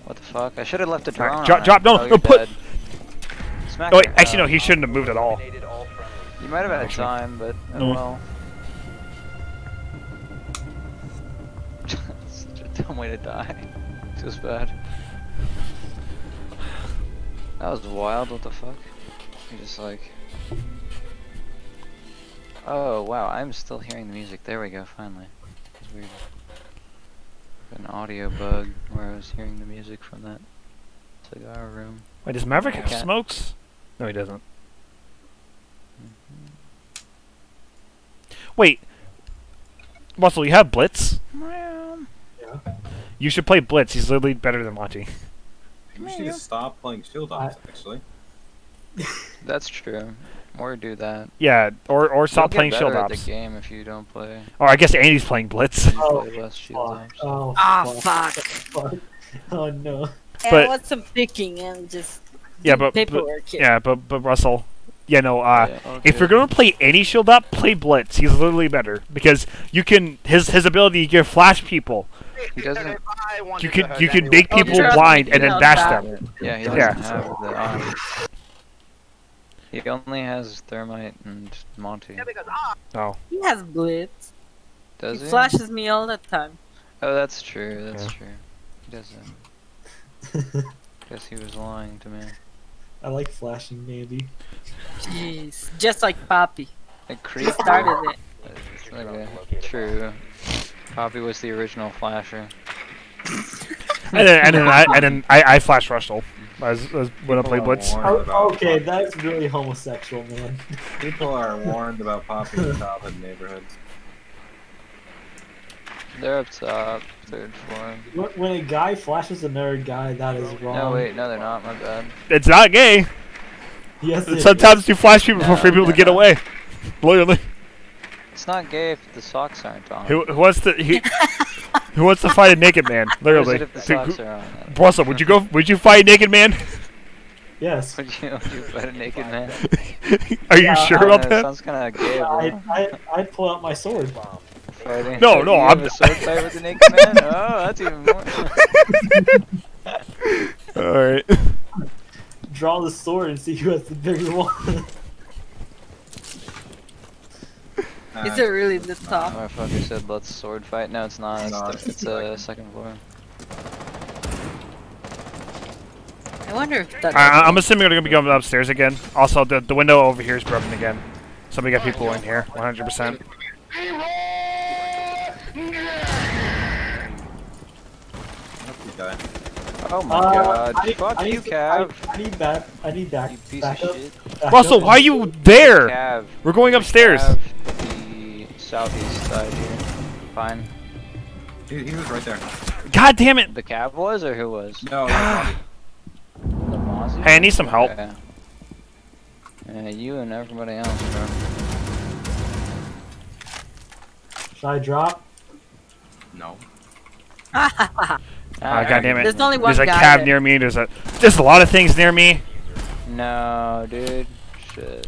What the fuck? I should have left the drone. drop- on drop- her. no, oh, no, put- Smack Oh wait, her. actually no, Oh. he shouldn't have moved at all. Eliminated. You might have had Actually. Oh, time, but oh No. well. Such a dumb way to die. Feels bad. That was wild, what the fuck? You just like... Oh wow, I'm still hearing the music. There we go, finally. It was weird. An audio bug where I was hearing the music from that cigar room. Wait, does Maverick have smokes? No, he doesn't. Mm-hmm. Wait. Russell, you have Blitz? Yeah. You should play Blitz. He's literally better than Monty. You should stop playing Shield Ops, actually. That's true. Or do that. Yeah, or or stop You'll playing get Shield better at Ops. the game if you don't play. Or I guess Andy's playing Blitz. Oh, play less Shield fuck. Ops. Oh, Ah, fuck. fuck. fuck. Oh no. And But- what's some picking and just yeah, but, but paperwork here. yeah, but but Russell, yeah, no. Uh, Yeah, if you're gonna play any Shield Up, play Blitz. He's literally better because you can his his ability you can flash people. He doesn't. You can you can make Oh, people trust me, blind and then know dash that. them. Yeah, he doesn't Yeah. have the. Um, he only has Thermite and Monty. Oh, He has blitz. Does he he? flashes me all the time. Oh, that's true. That's Yeah. true. He doesn't. Guess he was lying to me. I like flashing Mandy. Jeez, just like Poppy. It He creeped. started it. It's okay. True. Poppy was the original flasher. and then and then I and then I, I flash Russell as, as when I play Blitz. Warned Oh, about okay, that's really homosexual, man. People are warned about Poppy in childhood neighborhoods. They're up top, third floor. When, when a guy flashes another guy, that is wrong. No, wait, no, they're not. My bad. It's not gay. Yes, it Sometimes you flash people for free people to get away. Literally. It's not gay if the socks aren't on. Who, who wants to he, who wants to fight a naked man? Literally. it if the socks are on? Russell, would you go? Would you fight a naked man? Yes. Would you, would you fight a naked man? Are you Yeah, sure I about don't know, it that? Sounds kind of gay, Yeah, bro. I, I, I'd pull out my sword. Fighting. No, no, you I'm- have a sword fight with a naked man. Oh, that's even more. All right. Draw the sword and see who has the bigger one. Is it really the top? Motherfucker said let's sword fight. No, it's not. It's, No, the, it's it's uh, second floor. I wonder if that. I, I'm assuming they're gonna be going upstairs again. Also, the the window over here is broken again. Somebody got people in here, 100. percent Oh my Uh, god. I Fuck I you, Cav. I, I need back. I need back. You piece back of up, shit. back Russell, up. why are you there? Cav. We're going upstairs. Cav, the southeast side here. Fine. He, he was right there. God damn it! The Cav was or who was? No, no, The Mozzie? Hey, I need some help. Okay. Yeah, you and everybody else, bro. Should I drop? no. Ah, God damn it! There's only one There's a Cav there. near me. There's a there's a lot of things near me. No, dude. Shit.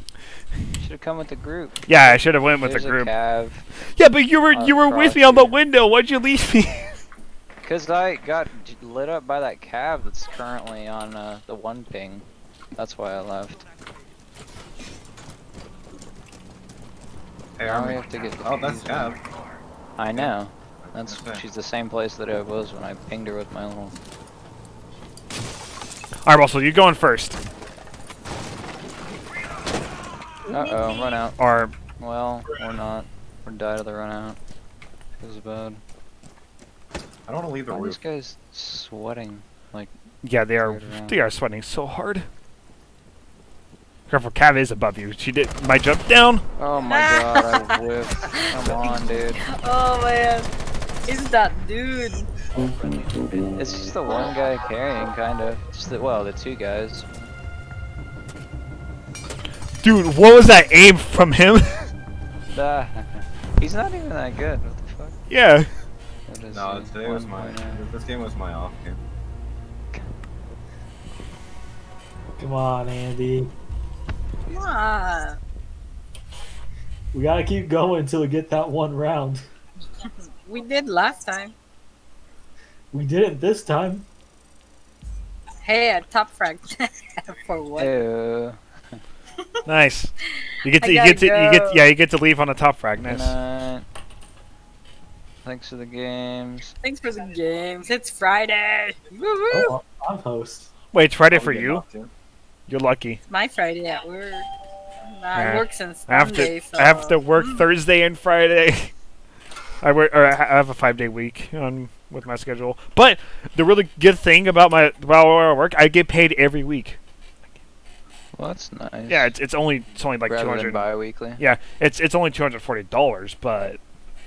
Should have come with the group. Yeah, I should have went with There's the a group. Cav. Yeah, but you were you were with me on the window. Why'd you leave me? Cause I got lit up by that Cav that's currently on uh, the one ping. That's why I left. Hey, Now we have to get. Oh, that's Cav. I know. That's Okay. she's the same place that I was when I pinged her with my little. All right, Russell, you going first, Uh oh, run out. or Well, or not. Or die to the run out. Feels bad. I don't want to leave the Why are these guys sweating? Like, yeah, they are Right around. they are sweating so hard. Careful, Cav is above you. She did might jump down. oh my god, I whiffed. Come on, dude. Oh man, it's that dude. It's just the one guy carrying, kind of. Just the, well, the two guys. Dude, what was that aim from him? Ah, he's not even that good. What the fuck? yeah. No, he? today was my. 1.9. This game was my off game. Come on, Andy. Come on. We gotta keep going until we get that one round. We did last time. We did it this time. Hey, a top frag. For what? Ew. Nice. You get to you get to gotta you get yeah you get to leave on the top frag. Nice. Thanks for the games. Thanks for the games. It's Friday. Woo woo. Oh, I'm host. Wait, it's Friday I'll for you. You're lucky. My Friday at work. I Yeah. work since I have to so I have to work Mm. Thursday and Friday. I work or I I have a five day week on with my schedule. But the really good thing about my about where I work, I get paid every week. Well, that's nice. Yeah, it's it's only it's only like two hundred Rather than bi-weekly. Yeah, it's it's only two hundred forty dollars, but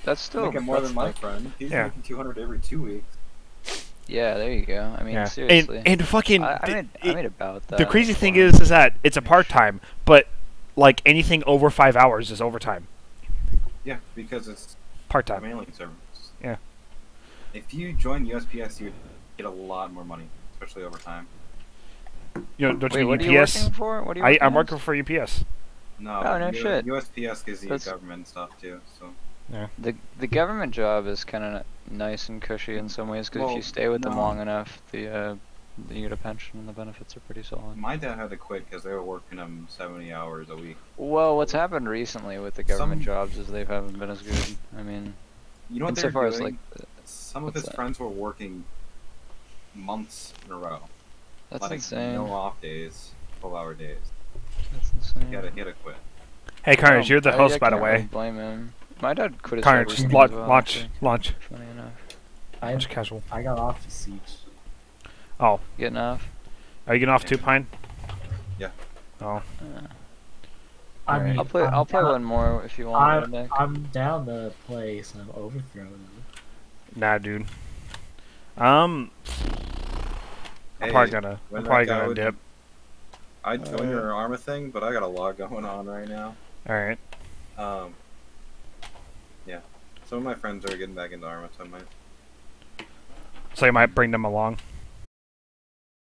That's still Making more than my like- friend. He's Yeah. making 200 every two weeks. Yeah, there you go. I mean, yeah. seriously. And and fucking I, I the- made, I made about that. the crazy thing is is that it's a part time, but like anything over five hours is overtime. Yeah, because it's part time mailing service. Yeah. If you join USPS, you get a lot more money, especially over time. You know, don't Wait, you what are you working for? What are you I working I'm working for UPS. No, Oh, no U- shit. USPS gives you That's- government stuff too. So Yeah. The the government job is kind of nice and cushy in some ways because if you stay with them long enough, the uh, you get a pension and the benefits are pretty solid. my dad had to quit because they were working him 70 hours a week. Well, what's happened recently with the government Some- jobs is they haven't been as good. I mean, You know what they're insofar as doing? like Some of his that? friends were working months in a row. That's like insane. no off days, 12 hour days. That's insane. He had to, he had to quit. Hey, Carnage, Oh, you're the host, I by the can't really way. blame him. My dad quit his Carnage, recently launch, well, launch, launch, Funny enough. I launch casual. I got off the siege. Oh, Getting off. are you getting off too, Pine? Yeah. Oh, Uh, I mean, I'll play. I'm I'll play down- one more if you want, I'm, Nick. I'm down to play some overthrow. though. nah, dude. Um, I'm Hey, probably gonna, I'm probably gonna would- dip. I'd join Uh, your Arma thing, but I got a lot going on right now. All right. Um, yeah. Some of my friends are getting back into Arma, so I might. So you might bring them along.